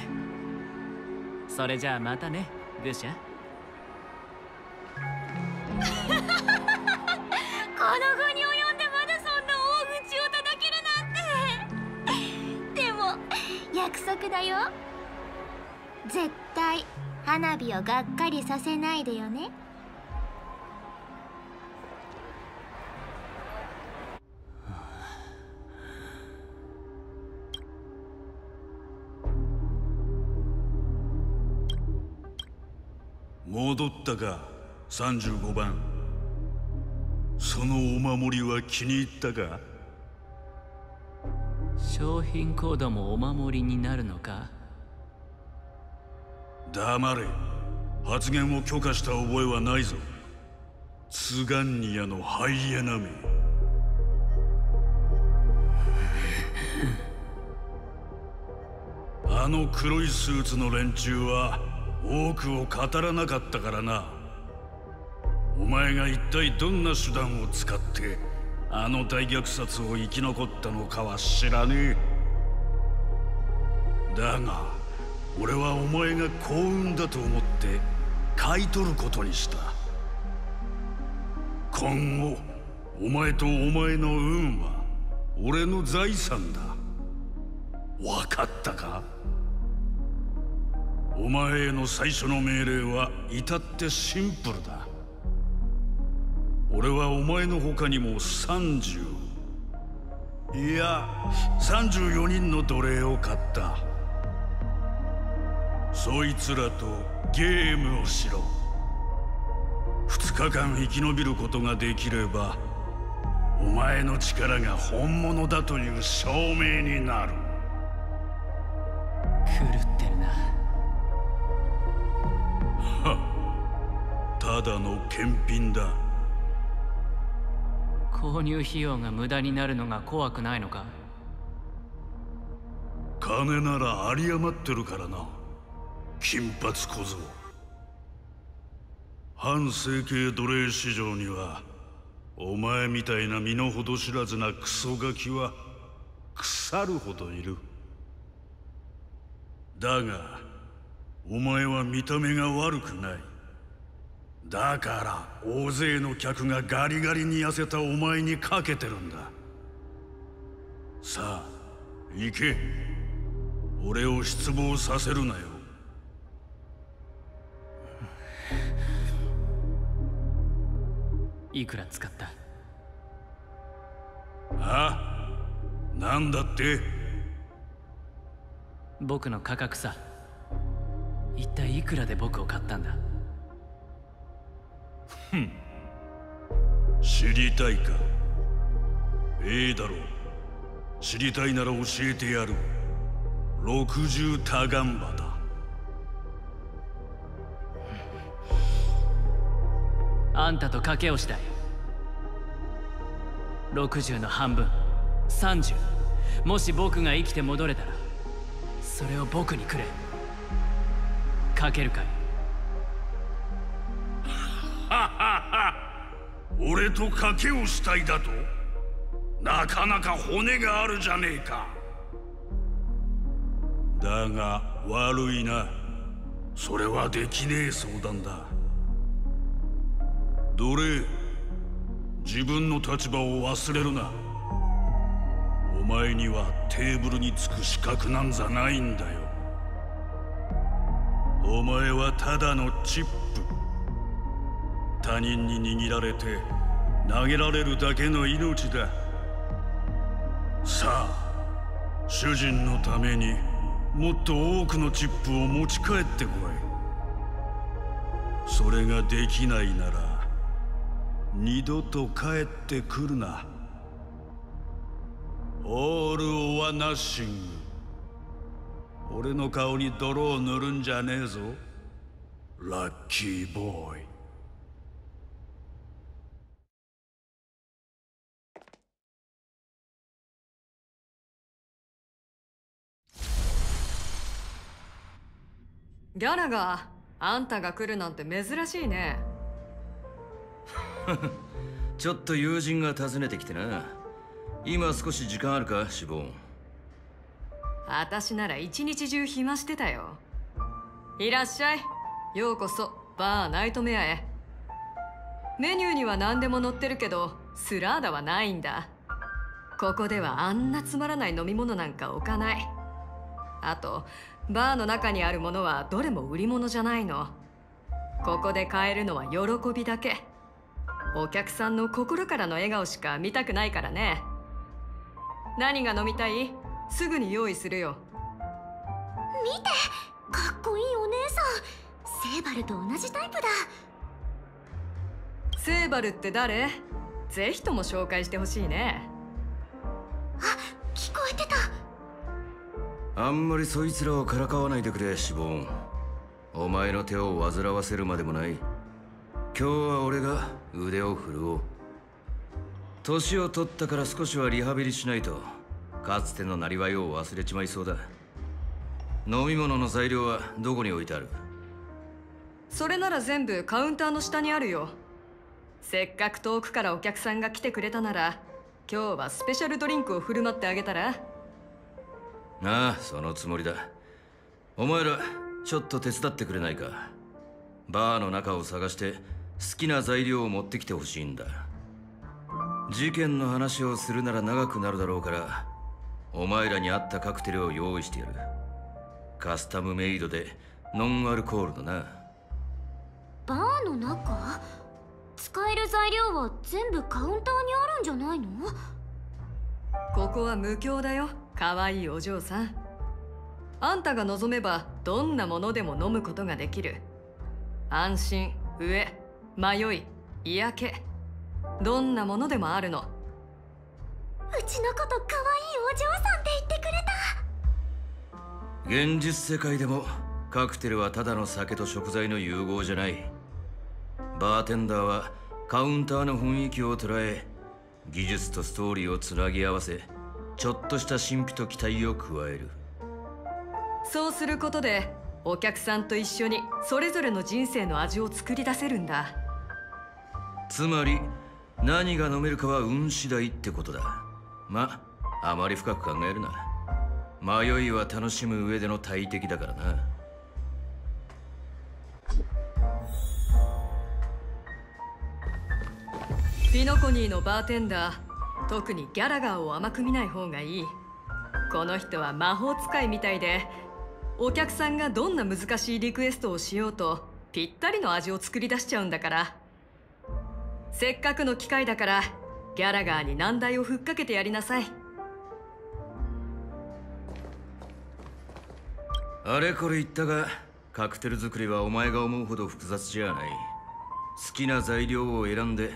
それじゃあまたねグシャ。
この後に及んでまだそんな大口を叩けるなんて。でも約束だよ。絶対花火をがっかりさせないでよね。
戻ったか35番。そのお守りは気に入ったか？
商品コードもお守りになるのか？
黙れ。発言を許可した覚えはないぞ。ツガンニアのハイエナめ。あの黒いスーツの連中は多くを語らなかったからな。お前が一体どんな手段を使ってあの大虐殺を生き残ったのかは知らねえ。だが俺はお前が幸運だと思って買い取ることにした。今後お前とお前の運は俺の財産だ。分かったか？お前への最初の命令は至ってシンプルだ。俺はお前の他にも30いや34人の奴隷を買った。そいつらとゲームをしろ。2日間生き延びることができればお前の力が本物だという証明になる。
狂ってるな。
ただの検品だ。
購入費用が無駄になるのが怖くないのか？
金なら有り余ってるからな。金髪小僧。反整形奴隷市場にはお前みたいな身の程知らずなクソガキは腐るほどいる。だがお前は見た目が悪くないだから大勢の客がガリガリに痩せたお前にかけてるんだ。さあ行け。俺を失望させるなよ。
いくら使った？
あなんだって。
僕の価格さ。一体いくらで僕を買ったんだ？
知りたいか？ええだろう。知りたいなら教えてやる。60タガンバだ。
あんたと賭けをしたい。60の半分。30もし僕が生きて戻れたらそれを僕にくれ。賭けるかい？
俺と賭けをしたいだと？なかなか骨があるじゃねえか。だが悪いな。それはできねえ相談だ。奴隷自分の立場を忘れるな。お前にはテーブルにつく資格なんざないんだよ。お前はただのチップ。他人に握られて投げられるだけの命だ。さあ主人のためにもっと多くのチップを持ち帰ってこい。それができないなら二度と帰ってくるな。オール・オア・ナッシング。俺の顔に泥を塗るんじゃねえぞ。ラッキーボーイ。
ギャラがーあんたが来るなんて珍しいね。
ちょっと友人が訪ねてきてな。今少し時間あるかシボン
私なら一日中暇してたよ。いらっしゃい。ようこそバーナイトメアへ。メニューには何でも載ってるけどスラーダはないんだ。ここではあんなつまらない飲み物なんか置かない。あとバーの中にあるものはどれも売り物じゃないの。ここで買えるのは喜びだけ。お客さんの心からの笑顔しか見たくないからね。何が飲みたい？すぐに用意するよ。
見てかっこいいお姉さん。セーバルと同じタイプだ。
セーバルって誰？ぜひとも紹介してほしいね。
聞こえてた
あんまりそいつらをからかわないでくれシボン。お前の手を煩わせるまでもない。今日は俺が腕を振るおう。年を取ったから少しはリハビリしないとかつてのなりわいを忘れちまいそうだ。飲み物の材料はどこに置いてある？
それなら全部カウンターの下にあるよ。せっかく遠くからお客さんが来てくれたなら今日はスペシャルドリンクを振る舞ってあげたら？
ああそのつもりだ。お前らちょっと手伝ってくれないか。バーの中を探して好きな材料を持ってきてほしいんだ。事件の話をするなら長くなるだろうからお前らに合ったカクテルを用意してやる。カスタムメイドでノンアルコールのな。
バーの中？使える材料は全部カウンターにあるんじゃないの？
ここは無教だよ可愛いお嬢さん。あんたが望めばどんなものでも飲むことができる。安心上迷い嫌気。どんなものでもあるの。
うちのこと可愛いお嬢さんって言ってくれた。
現実世界でもカクテルはただの酒と食材の融合じゃない。バーテンダーはカウンターの雰囲気を捉え技術とストーリーをつなぎ合わせちょっとした神秘と期待を加える。
そうすることでお客さんと一緒にそれぞれの人生の味を作り出せるんだ。
つまり何が飲めるかは運次第ってことだ。まあまり深く考えるな。迷いは楽しむ上での大敵だからな。
ピノコニーのバーテンダー特にギャラガーを甘く見ない方がいい。この人は魔法使いみたいでお客さんがどんな難しいリクエストをしようとぴったりの味を作り出しちゃうんだから。せっかくの機会だからギャラガーに難題をふっかけてやりなさい。
あれこれ言ったがカクテル作りはお前が思うほど複雑じゃない。好きな材料を選んで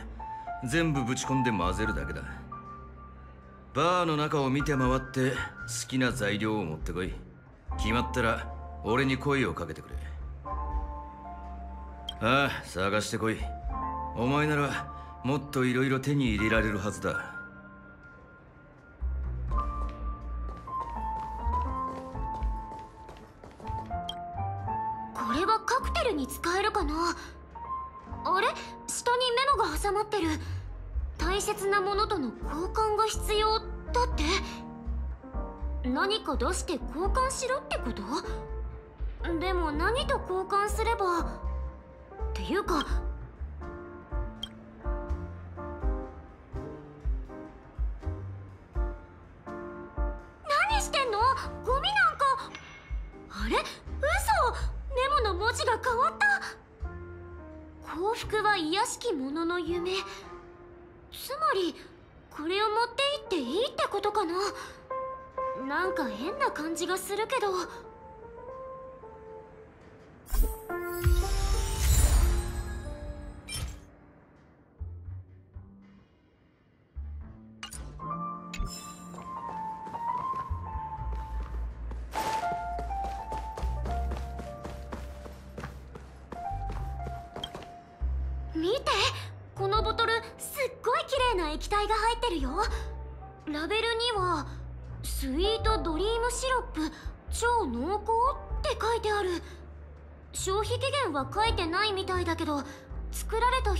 全部ぶち込んで混ぜるだけだ。バーの中を見て回って好きな材料を持ってこい。決まったら俺に声をかけてくれ。ああ探してこい。お前ならもっといろいろ手に入れられるはずだ。
これはカクテルに使えるかな？あれ？下にメモが挟まってる。大切なものとの交換が必要だって。何か出して交換しろってこと？でも何と交換すれば？っていうか。何してんの？ゴミなんか。あれ？嘘！ネモの文字が変わった。幸福は癒しきものの夢。りこれを持って行っていいってことかな？なんか変な感じがするけど。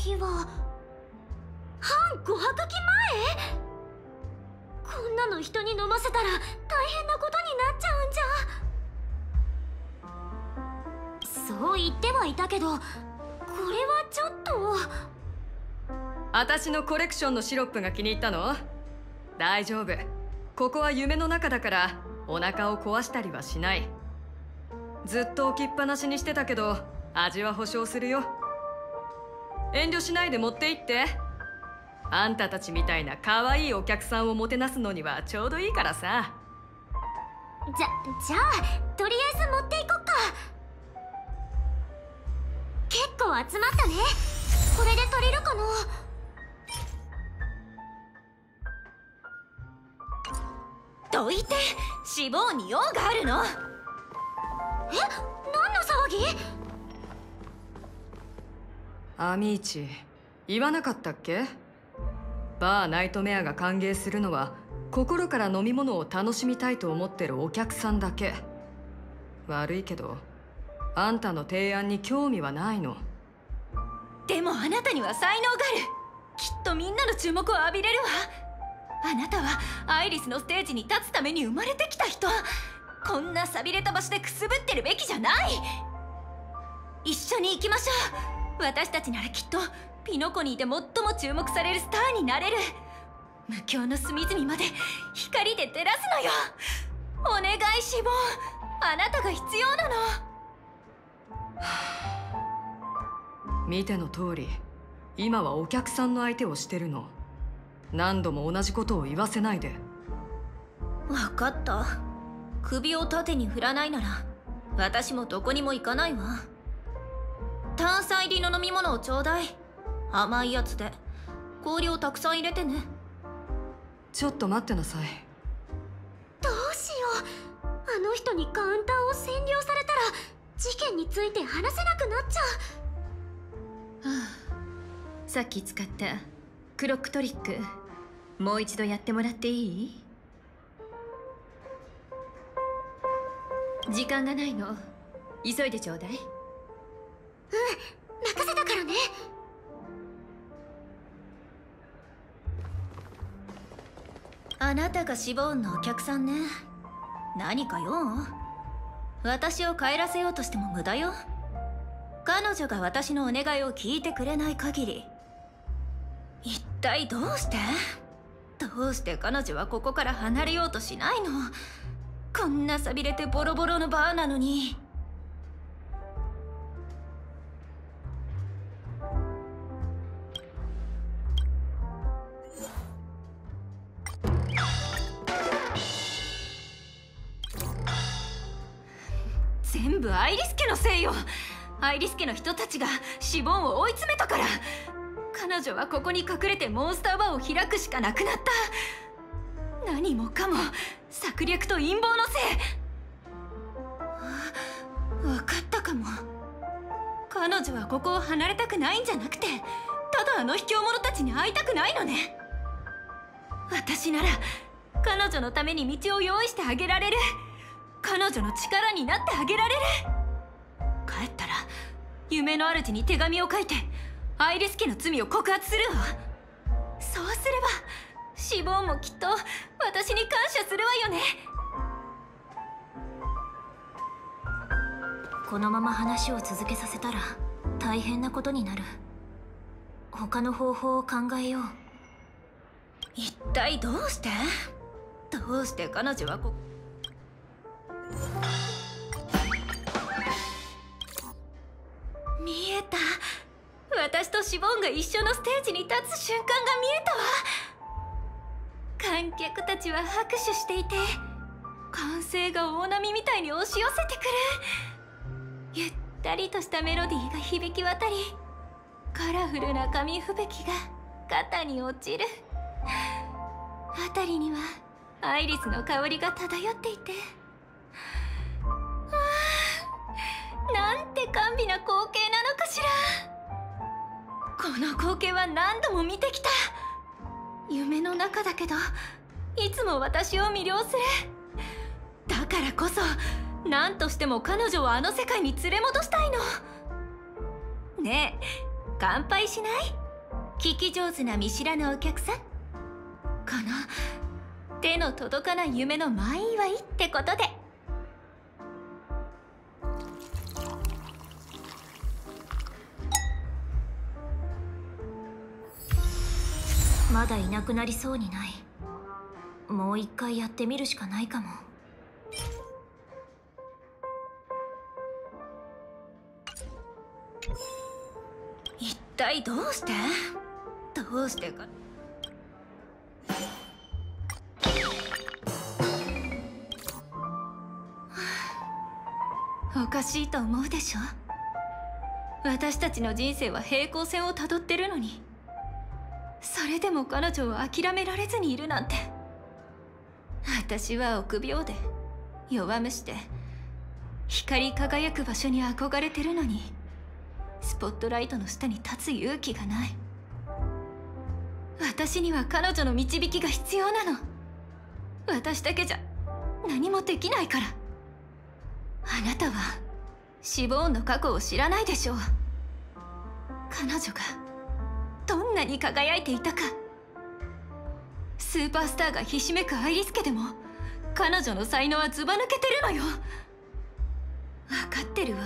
日は半5泊期前こんなの人に飲ませたら大変なことになっちゃうんじゃ。そう言ってはいたけどこれはちょっと。
私のコレクションのシロップが気に入ったの？大丈夫。ここは夢の中だからお腹を壊したりはしない。ずっと置きっぱなしにしてたけど味は保証するよ。遠慮しないで持って行って。あんたたちみたいな可愛いお客さんをもてなすのにはちょうどいいからさ。
じゃじゃあとりあえず持っていこっか。結構集まったね。これで足りるかな。
どいて脂肪に用があるの。
え何の騒ぎ？
アミーチ言わなかったっけ？バーナイトメアが歓迎するのは心から飲み物を楽しみたいと思ってるお客さんだけ。悪いけどあんたの提案に興味はないの。
でもあなたには才能がある。きっとみんなの注目を浴びれるわ。あなたはアイリスのステージに立つために生まれてきた人。こんな寂れた場所でくすぶってるべきじゃない。一緒に行きましょう。私たちならきっとピノコニーで最も注目されるスターになれる。無境の隅々まで光で照らすのよ。お願いシボンあなたが必要なの。
見ての通り今はお客さんの相手をしてるの。何度も同じことを言わせないで。
分かった。首を縦に振らないなら私もどこにも行かないわ炭酸入りの飲み物をちょうだい。甘いやつで。氷をたくさん入れてね。
ちょっと待ってなさい。
どうしよう。あの人にカウンターを占領されたら事件について話せなくなっちゃ
う、はあ、さっき使ったクロックトリックもう一度やってもらっていい？時間がないの。急いでちょうだいうん
任せたからね。
あなたがシボーンのお客さんね。何か用？私を帰らせようとしても無駄よ。彼女が私のお願いを聞いてくれない限り。一体どうして？どうして彼女はここから離れようとしないの？こんな寂れてボロボロのバーなのに。部アイリス家のせいよ。アイリス家の人たちがシボンを追い詰めたから。彼女はここに隠れてモンスターバーを開くしかなくなった。何もかも策略と陰謀のせい。分かったかも。彼女はここを離れたくないんじゃなくてただあの卑怯者たちに会いたくないのね。私なら彼女のために道を用意してあげられる。彼女の力になってあげられる。帰ったら夢の主に手紙を書いてアイリス家の罪を告発するわ。そうすれば死亡もきっと私に感謝するわよね。このまま話を続けさせたら大変なことになる。他の方法を考えよう。一体どうして？どうして彼女はこ見えた。私とシボンが一緒のステージに立つ瞬間が見えたわ。観客たちは拍手していて歓声が大波みたいに押し寄せてくる。ゆったりとしたメロディーが響き渡りカラフルな紙吹雪が肩に落ちる。辺りにはアイリスの香りが漂っていてなんて甘美な光景なのかしら。この光景は何度も見てきた。夢の中だけどいつも私を魅了する。だからこそ何としても彼女をあの世界に連れ戻したいの。ねえ乾杯しない？聞き上手な見知らぬお客さん。この手の届かない夢の前祝いってことで。まだいなくなりそうにない。もう一回やってみるしかないかも。一体どうして？どうしてか。おかしいと思うでしょ。私たちの人生は平行線をたどってるのに。れでも彼女を諦められずにいるなんて。私は臆病で弱虫で光り輝く場所に憧れてるのにスポットライトの下に立つ勇気がない。私には彼女の導きが必要なの。私だけじゃ何もできないから。あなたはシボーンの過去を知らないでしょう。彼女がどんなに輝いていたか。スーパースターがひしめくアイリス家でも彼女の才能はずば抜けてるのよ。分かってるわ。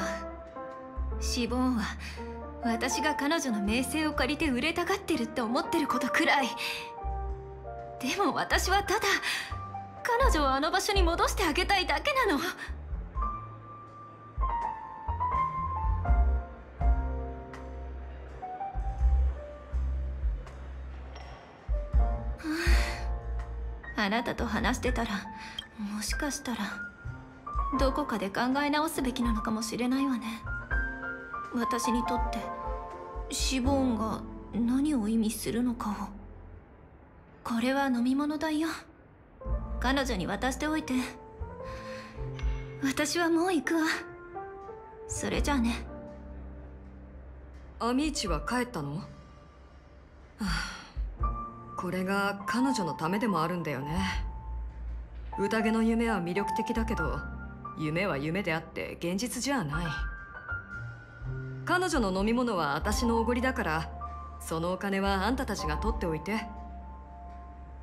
シボーンは私が彼女の名声を借りて売れたがってるって思ってることくらい。でも私はただ彼女をあの場所に戻してあげたいだけなの。あ。なたと話してたらもしかしたらどこかで考え直すべきなのかもしれないわね。私にとってシボーンが何を意味するのかを。これは飲み物だよ。彼女に渡しておいて。私はもう行くわ。それじゃあね。
アミーチは帰ったの、はあ、これが彼女のためでもあるんだよね。宴の夢は魅力的だけど夢は夢であって現実じゃない。彼女の飲み物は私のおごりだからそのお金はあんたたちが取っておいて。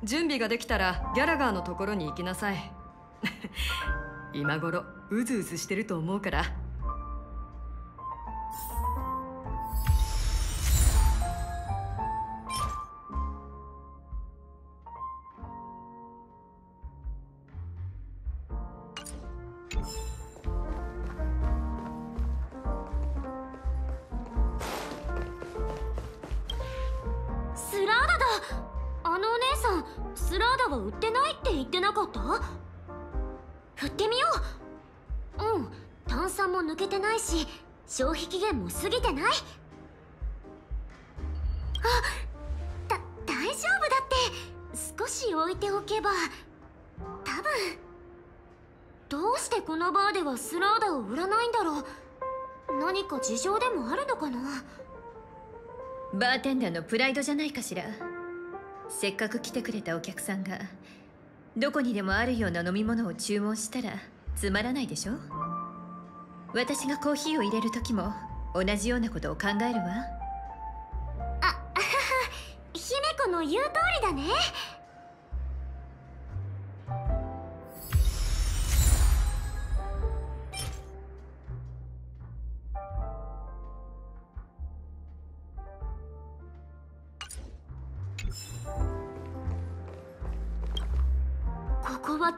準備ができたらギャラガーのところに行きなさい。今頃うずうずしてると思うから。
あのお姉さんスラーダは売ってないって言ってなかった？振ってみよう。うん。炭酸も抜けてないし消費期限も過ぎてない？あだ大丈夫だって。少し置いておけば多分どうしてこのバーではスラーダを売らないんだろう？何か事情でもあるのかな？
バーテンダーのプライドじゃないかしら。せっかく来てくれたお客さんがどこにでもあるような飲み物を注文したらつまらないでしょ？私がコーヒーを入れる時も同じようなことを考えるわ。
あは 姫子の言う通りだね。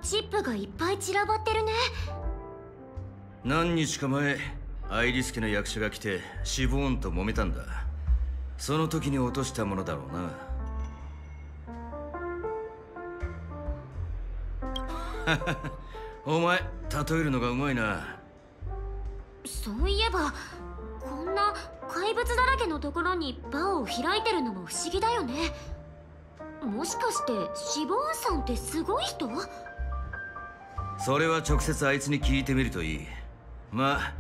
チップがいっぱい散らばってるね。
何日か前アイリス家の役者が来てシボーンと揉めたんだ。その時に落としたものだろうな。お前例えるのがうまいな。
そういえばこんな怪物だらけのところにバーを開いてるのも不思議だよね。もしかしてシボーンさんってすごい人？
それは直接あいつに聞いてみるといい。まあ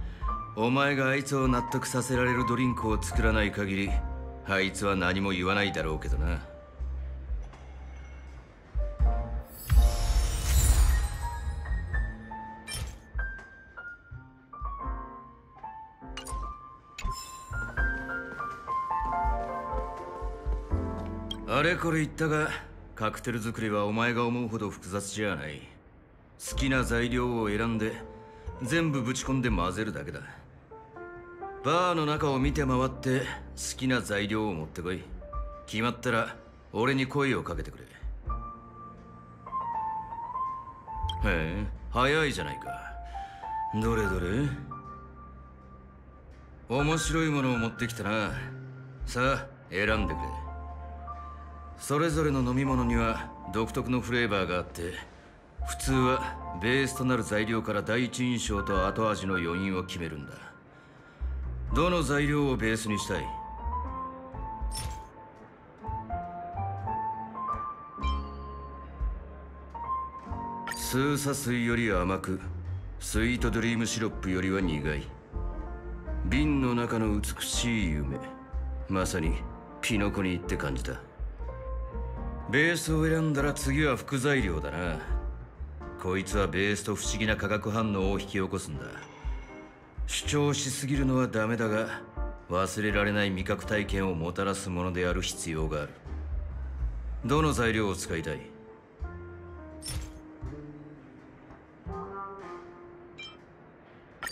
お前があいつを納得させられるドリンクを作らない限りあいつは何も言わないだろうけどな。あれこれ言ったがカクテル作りはお前が思うほど複雑じゃない。好きな材料を選んで全部ぶち込んで混ぜるだけだ。バーの中を見て回って好きな材料を持ってこい。決まったら俺に声をかけてくれ。へえ早いじゃないか。どれどれ？面白いものを持ってきたな。さあ選んでくれ。それぞれの飲み物には独特のフレーバーがあって普通はベースとなる材料から第一印象と後味の余韻を決めるんだ。どの材料をベースにしたい？スーサ水より甘くスイートドリームシロップよりは苦い。瓶の中の美しい夢。まさにピノコにって感じだベースを選んだら次は副材料だな。こいつはベースと不思議な化学反応を引き起こすんだ。主張しすぎるのはダメだが忘れられない味覚体験をもたらすものである必要がある。どの材料を使いたい？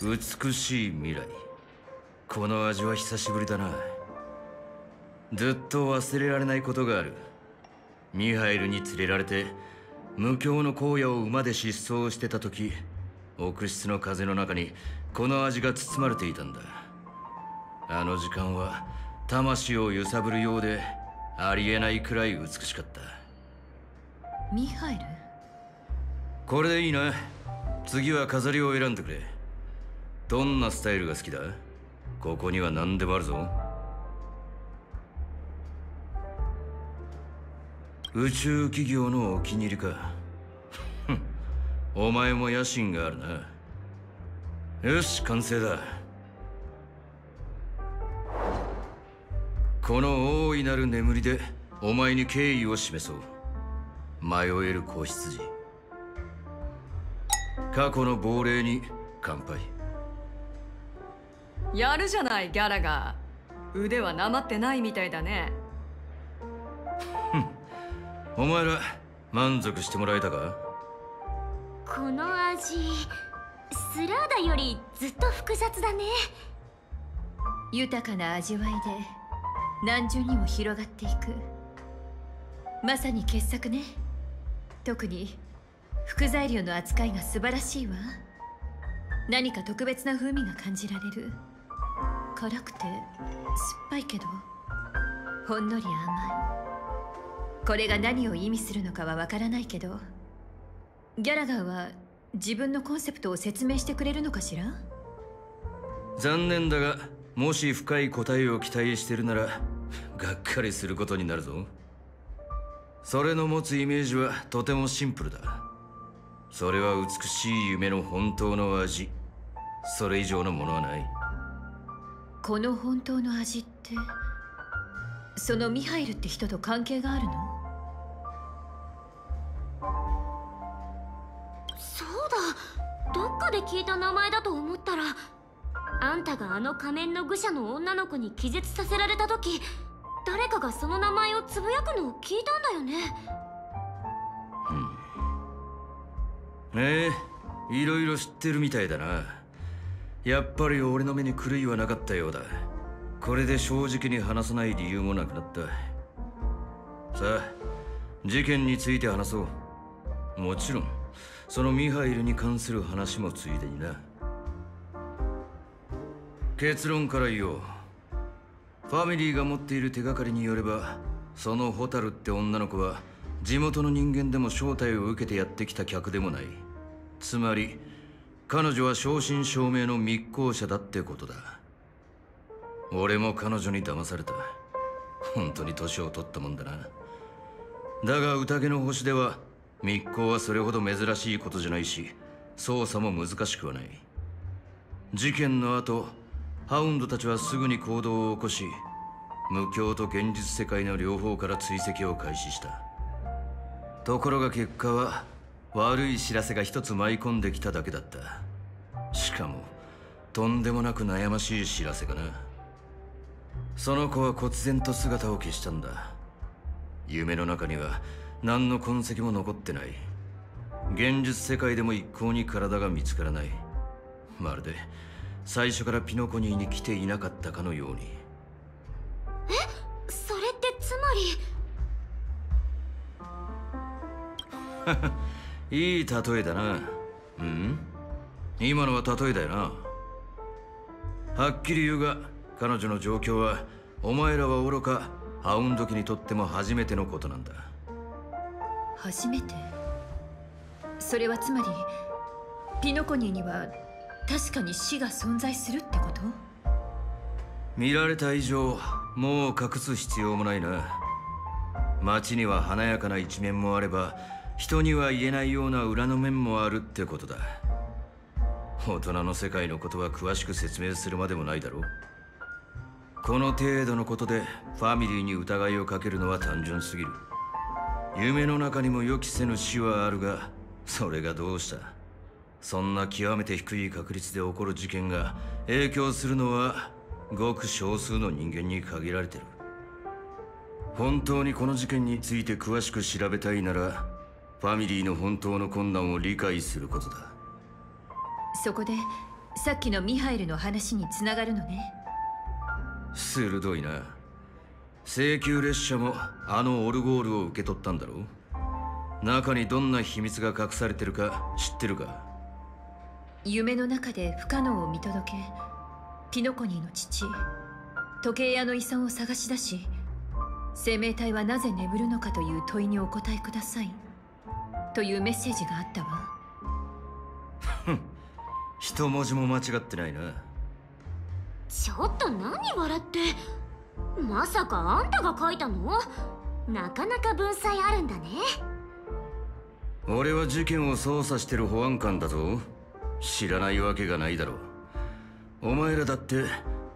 美しい未来。この味は久しぶりだな。ずっと忘れられないことがある。ミハイルに連れられて無教の荒野を馬で失踪してた時奥室の風の中にこの味が包まれていたんだ。あの時間は魂を揺さぶるようでありえないくらい美しかった。
ミハイル？
これでいいな。次は飾りを選んでくれ。どんなスタイルが好きだ？ここには何でもあるぞ宇宙企業のお気に入りか。お前も野心があるな。よし完成だ。この大いなる眠りでお前に敬意を示そう。迷える子羊。過去の亡霊に乾杯。
やるじゃないギャラが。腕はなまってないみたいだね。
お前ら満足してもらえたか？
この味スラーダよりずっと複雑だね。
豊かな味わいで何重にも広がっていく。まさに傑作ね。特に副材料の扱いが素晴らしいわ。何か特別な風味が感じられる。辛くて酸っぱいけどほんのり甘いこれが何を意味するのかはわからないけどギャラガーは自分のコンセプトを説明してくれるのかしら？
残念だがもし深い答えを期待してるならがっかりすることになるぞ。それの持つイメージはとてもシンプルだ。それは美しい夢の本当の味。それ以上のものはない。
この本当の味ってそのミハイルって人と関係があるの？
そうだ。どっかで聞いた名前だと思ったらあんたがあの仮面の愚者の女の子に気絶させられた時誰かがその名前をつぶやくのを聞いたんだよね。
ええいろいろ知ってるみたいだな。やっぱり俺の目に狂いはなかったようだ。これで正直に話さない理由もなくなった。さあ事件について話そう。もちろん。そのミハイルに関する話もついでにな。結論から言おう。ファミリーが持っている手がかりによればそのホタルって女の子は地元の人間でも招待を受けてやってきた客でもない。つまり彼女は正真正銘の密航者だってことだ。俺も彼女に騙された。本当に年を取ったもんだな。だが宴の星では密航はそれほど珍しいことじゃないし捜査も難しくはない。事件の後ハウンドたちはすぐに行動を起こし無教と現実世界の両方から追跡を開始した。ところが結果は悪い知らせが一つ舞い込んできただけだった。しかもとんでもなく悩ましい知らせがな。その子は忽然と姿を消したんだ。夢の中には何の痕跡も残ってない。現実世界でも一向に体が見つからない。まるで最初からピノコニーに来ていなかったかのように。
え？それってつま
り？いい例えだな。うん？今のは例えだよな。はっきり言うが彼女の状況はお前らは愚かハウンド家にとっても初めてのことなんだ
初めて。それはつまりピノコニーには確かに死が存在するってこと？
見られた以上もう隠す必要もないな。街には華やかな一面もあれば人には言えないような裏の面もあるってことだ。大人の世界のことは詳しく説明するまでもないだろう。この程度のことでファミリーに疑いをかけるのは単純すぎる。夢の中にも予期せぬ死はあるがそれがどうした？そんな極めて低い確率で起こる事件が影響するのはごく少数の人間に限られてる。本当にこの事件について詳しく調べたいならファミリーの本当の困難を理解することだ。
そこでさっきのミハイルの話につながるのね。
鋭いな請求列車もあのオルゴールを受け取ったんだろう？中にどんな秘密が隠されてるか知ってるか？
夢の中で不可能を見届けピノコニーの父時計屋の遺産を探し出し生命体はなぜ眠るのかという問いにお答えくださいというメッセージがあったわ。
一文字も間違ってないな。
ちょっと何笑ってまさかあんたが書いたの？なかなか文才あるんだね。
俺は事件を捜査してる保安官だぞ。知らないわけがないだろう。お前らだって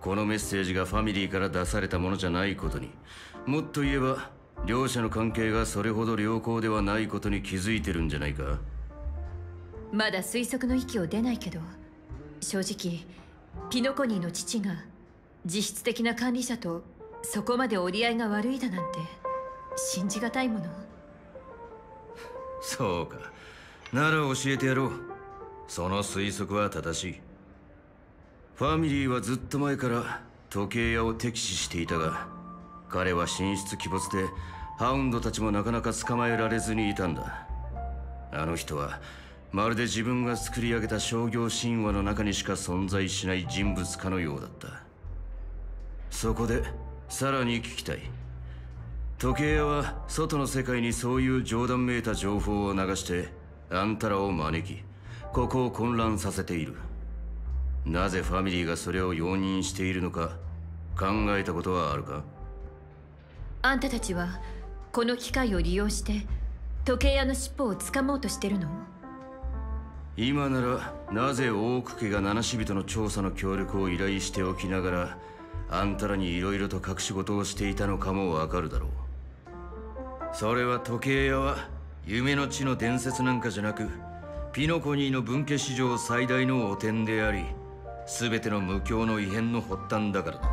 このメッセージがファミリーから出されたものじゃないことに。もっと言えば両者の関係がそれほど良好ではないことに気づいてるんじゃないか。
まだ推測の域を出ないけど正直ピノコニーの父が実質的な管理者とそこまで折り合いが悪いだなんて信じがたいもの。
そうか。なら教えてやろう。その推測は正しい。ファミリーはずっと前から時計屋を敵視していたが彼は神出鬼没でハウンドたちもなかなか捕まえられずにいたんだ。あの人はまるで自分が作り上げた商業神話の中にしか存在しない人物かのようだった。そこでさらに聞きたい。時計屋は外の世界にそういう冗談めいた情報を流してあんたらを招きここを混乱させている。なぜファミリーがそれを容認しているのか考えたことはあるか？
あんたたちはこの機会を利用して時計屋の尻尾を掴もうとしてるの？
今ならなぜ大久家が七死人の調査の協力を依頼しておきながらあんたらに色々と隠し事をしていたのかもわかるだろう。それは時計屋は夢の地の伝説なんかじゃなくピノコニーの分家史上最大の汚点であり全ての無教の異変の発端だからだ。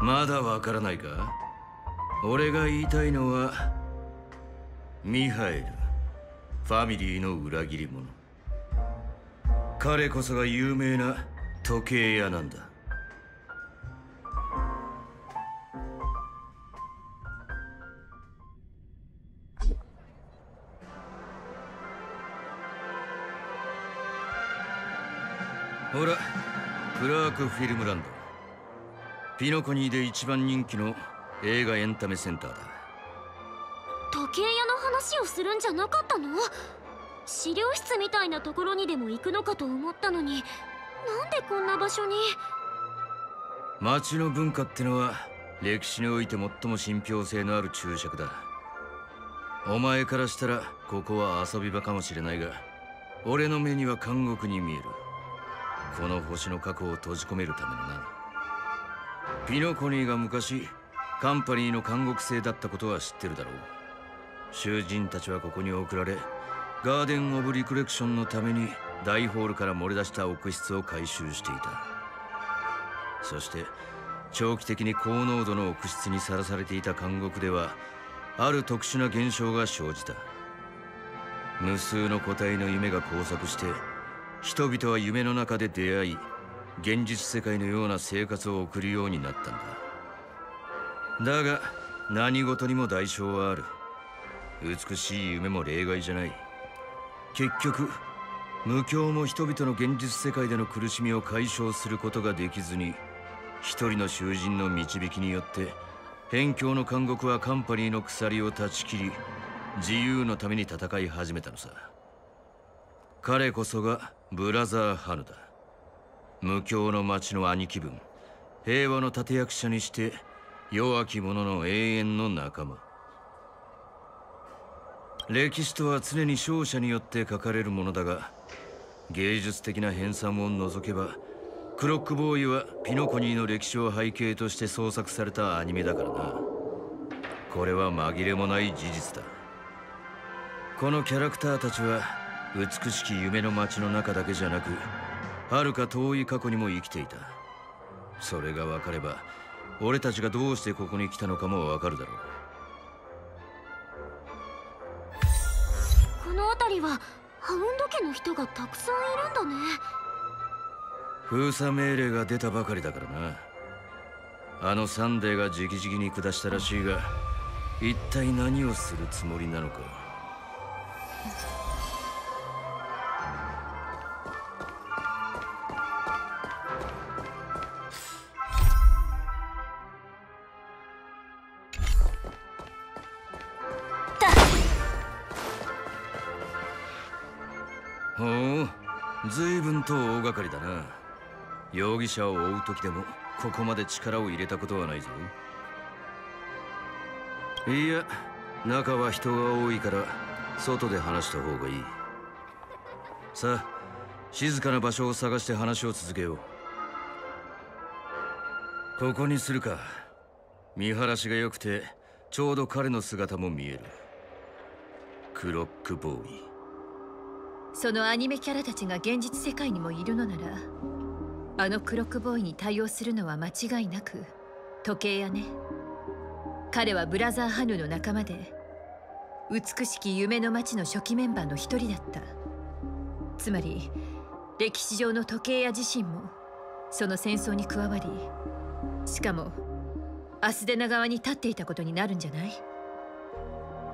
まだわからないか？俺が言いたいのはミハエルファミリーの裏切り者。彼こそが有名な時計屋なんだ。ほらクラークフィルムランド。ピノコニーで一番人気の映画エンタメセンターだ。
時計屋の話をするんじゃなかったの？資料室みたいなところにでも行くのかと思ったのに。なんでこんな場所に？
街の文化ってのは歴史において最も信憑性のある注釈だ。お前からしたらここは遊び場かもしれないが俺の目には監獄に見える。この星の過去を閉じ込めるためのなピノコニーが昔カンパニーの監獄生だったことは知ってるだろう。囚人たちはここに送られガーデン・オブ・リクレクションのために大ホールから漏れ出した奥室を回収していた。そして長期的に高濃度の奥室にさらされていた監獄ではある特殊な現象が生じた。無数の個体の夢が交錯して人々は夢の中で出会い現実世界のような生活を送るようになったんだ。だが何事にも代償はある。美しい夢も例外じゃない。結局無教も人々の現実世界での苦しみを解消することができずに一人の囚人の導きによって辺境の監獄はカンパニーの鎖を断ち切り自由のために戦い始めたのさ。彼こそがブラザー・ハヌだ無教の町の兄貴分。平和の立役者にして弱き者の永遠の仲間。歴史とは常に勝者によって書かれるものだが芸術的な編纂を除けばクロックボーイはピノコニーの歴史を背景として創作されたアニメだからな。これは紛れもない事実だ。このキャラクターたちは美しき夢の街の中だけじゃなく遥か遠い過去にも生きていた。それが分かれば俺たちがどうしてここに来たのかも分かるだろう。
この辺りはハウンド家の人がたくさんいるんだね。
封鎖命令が出たばかりだからな。あのサンデーが直々に下したらしいが一体何をするつもりなのか。かりだな。容疑者を追う時でもここまで力を入れたことはないぞ。いや中は人が多いから外で話した方がいい。さあ静かな場所を探して話を続けよう。ここにするか。見晴らしが良くてちょうど彼の姿も見える。クロックボーイ。
そのアニメキャラたちが現実世界にもいるのならあのクロックボーイに対応するのは間違いなく時計屋ね。彼はブラザーハヌの仲間で美しき夢の街の初期メンバーの一人だった。つまり歴史上の時計屋自身もその戦争に加わりしかもアスデナ側に立っていたことになるんじゃない？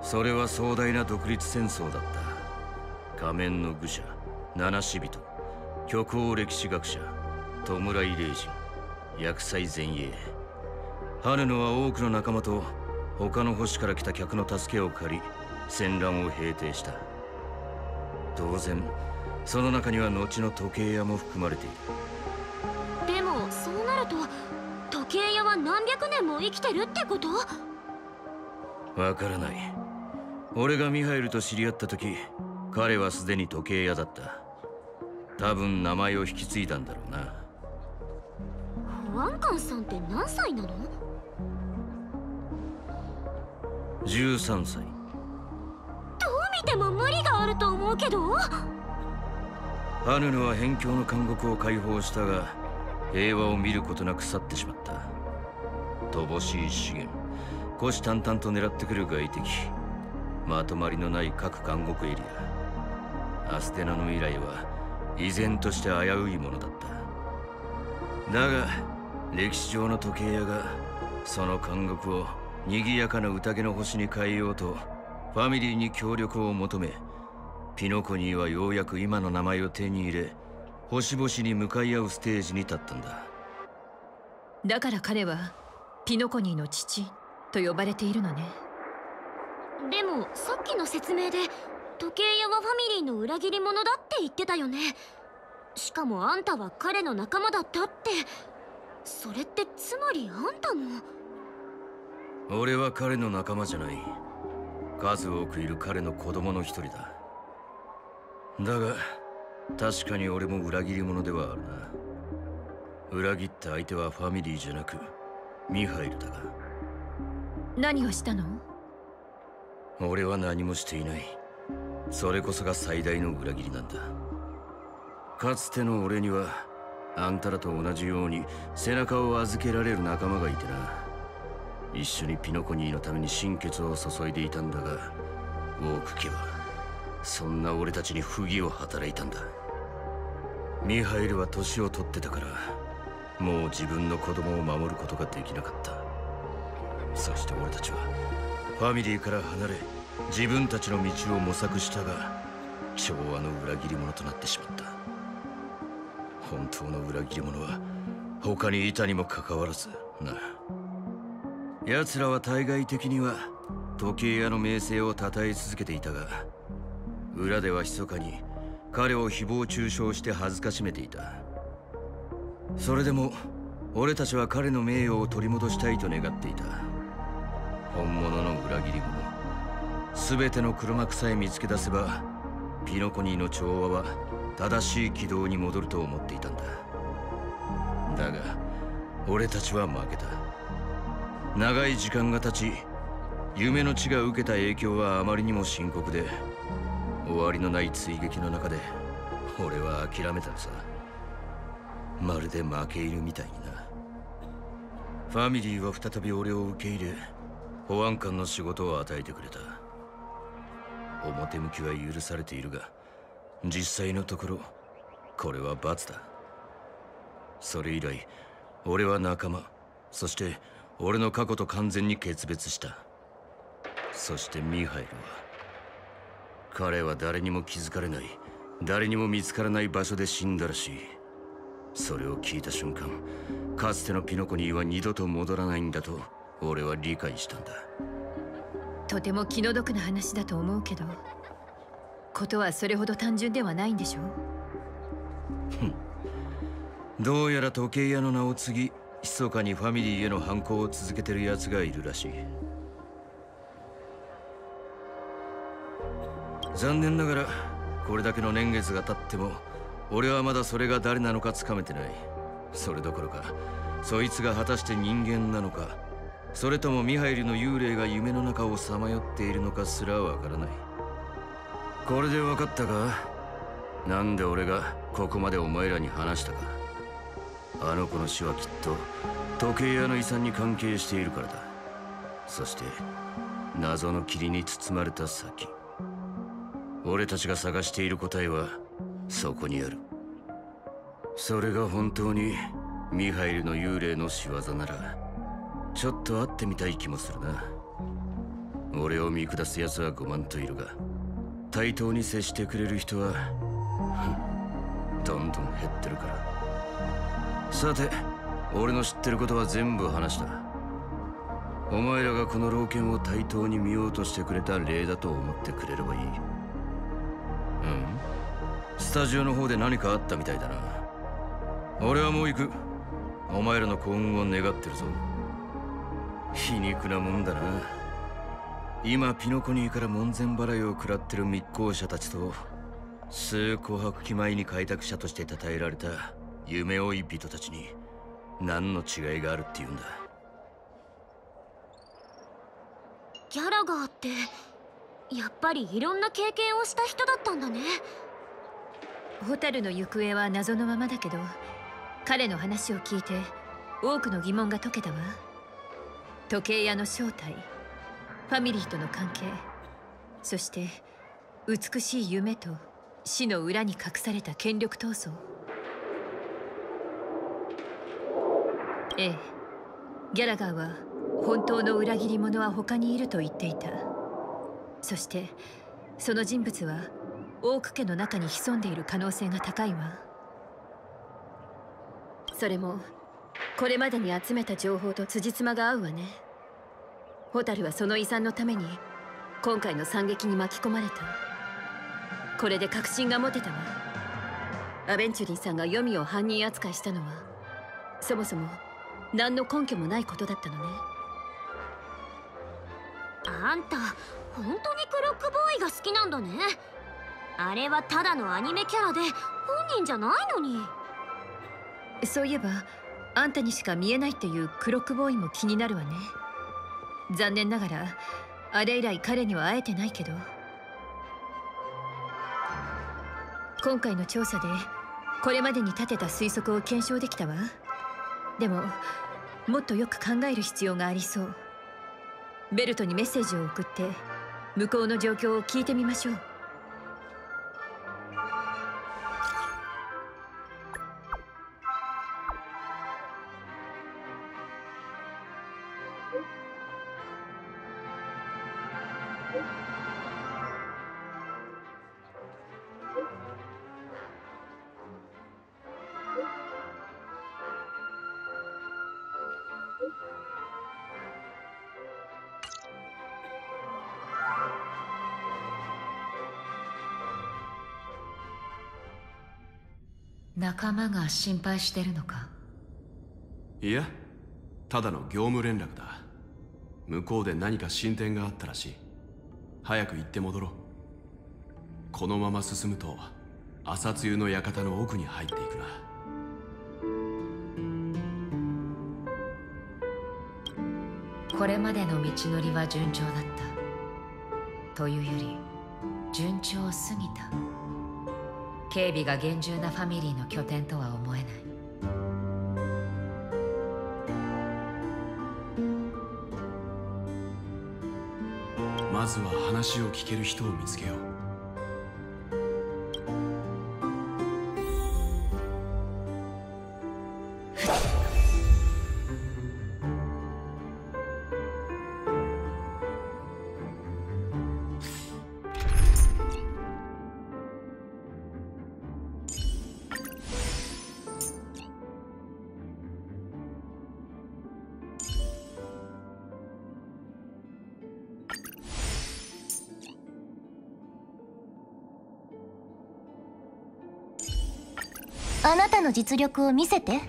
それは壮大な独立戦争だった。仮面の愚者七死人虚構歴史学者弔い霊人薬剤前衛ハヌノは多くの仲間と他の星から来た客の助けを借り戦乱を平定した。当然その中には後の時計屋も含まれている。
でもそうなると時計屋は何百年も生きてるってこと？
わからない。俺がミハイルと知り合った時彼はすでに時計屋だった。多分名前を引き継いだんだろうな。
ワンカンさんって何歳なの
？13歳。
どう見ても無理があると思うけど？
ハヌヌは辺境の監獄を解放したが平和を見ることなく去ってしまった。乏しい資源。虎視眈々と狙ってくる外敵。まとまりのない各監獄エリアアステナの未来は依然として危ういものだった。だが歴史上の時計屋がその監獄を賑やかな宴の星に変えようとファミリーに協力を求めピノコニーはようやく今の名前を手に入れ星々に向かい合うステージに立ったんだ。
だから彼はピノコニーの父と呼ばれているのね。
でもさっきの説明で時計屋はファミリーの裏切り者だって言ってたよね。しかもあんたは彼の仲間だったって。それってつまりあんたも。
俺は彼の仲間じゃない。数多くいる彼の子供の一人だ。だが確かに俺も裏切り者ではあるな。裏切った相手はファミリーじゃなくミハイルだが。
何をしたの？
俺は何もしていないそれこそが最大の裏切りなんだ。かつての俺にはあんたらと同じように背中を預けられる仲間がいてな。一緒にピノコニーのために心血を注いでいたんだがウォーク家はそんな俺たちに不義を働いたんだ。ミハイルは年を取ってたからもう自分の子供を守ることができなかった。そして俺たちはファミリーから離れ自分たちの道を模索したが調和の裏切り者となってしまった。本当の裏切り者は他にいたにもかかわらずな。奴らは対外的には時計屋の名声を称え続けていたが裏では密かに彼を誹謗中傷して恥ずかしめていた。それでも俺たちは彼の名誉を取り戻したいと願っていた。本物の裏切り者。全ての黒幕さえ見つけ出せばピノコニーの調和は正しい軌道に戻ると思っていたんだ。だが俺たちは負けた。長い時間が経ち夢の地が受けた影響はあまりにも深刻で終わりのない追撃の中で俺は諦めたのさ。まるで負け犬みたいにな。ファミリーは再び俺を受け入れ保安官の仕事を与えてくれた。表向きは許されているが実際のところこれは罰だ。それ以来俺は仲間そして俺の過去と完全に決別した。そしてミハイルは彼は誰にも気づかれない誰にも見つからない場所で死んだらしい。それを聞いた瞬間かつてのピノコニーは二度と戻らないんだと俺は理解したんだ。
とても気の毒な話だと思うけどことはそれほど単純ではないんでしょ
どうやら時計屋の名を継ぎ密かにファミリーへの反抗を続けてる奴がいるらしい。残念ながらこれだけの年月が経っても俺はまだそれが誰なのかつかめてない。それどころかそいつが果たして人間なのかそれともミハイルの幽霊が夢の中をさまよっているのかすらわからない。これで分かったか？なんで俺がここまでお前らに話したか？あの子の死はきっと時計屋の遺産に関係しているからだ。そして謎の霧に包まれた先。俺たちが探している答えはそこにある。それが本当にミハイルの幽霊の仕業ならちょっと会ってみたい気もするな。俺を見下す奴は5万といるが対等に接してくれる人はどんどん減ってるから。さて俺の知ってることは全部話した。お前らがこの老犬を対等に見ようとしてくれた例だと思ってくれればいい。うん。スタジオの方で何かあったみたいだな。俺はもう行く。お前らの幸運を願ってるぞ。皮肉なもんだな。今ピノコニーから門前払いを食らってる密航者たちと数琥珀期前に開拓者として称えられた夢追い人たちに何の違いがあるっていうんだ。
ギャラガーってやっぱりいろんな経験をした人だったんだね。
ホタルの行方は謎のままだけど彼の話を聞いて多くの疑問が解けたわ時計屋の正体ファミリーとの関係そして美しい夢と死の裏に隠された権力闘争。ええギャラガーは本当の裏切り者は他にいると言っていた。そしてその人物はオーク家の中に潜んでいる可能性が高いわ。それもこれまでに集めた情報と辻褄が合うわね。ホタルはその遺産のために今回の惨劇に巻き込まれた。これで確信が持てたわ。アベンチュリーさんが黄泉を犯人扱いしたのはそもそも何の根拠もないことだったのね。
あんた本当にクロックボーイが好きなんだね。あれはただのアニメキャラで本人じゃないのに。
そういえばあんたにしか見えないっていうクロックボーイも気になるわね。残念ながらあれ以来彼には会えてないけど。今回の調査でこれまでに立てた推測を検証できたわ。でももっとよく考える必要がありそう。ベルトにメッセージを送って向こうの状況を聞いてみましょう。
仲間が心配してるのか？
いやただの業務連絡だ。向こうで何か進展があったらしい。早く行って戻ろう。このまま進むと朝露の館の奥に入っていくな。
これまでの道のりは順調だった。というより順調すぎた警備が厳重なファミリーの拠点とは思えない。
まずは話を聞ける人を見つけよう。
の実力を見せて。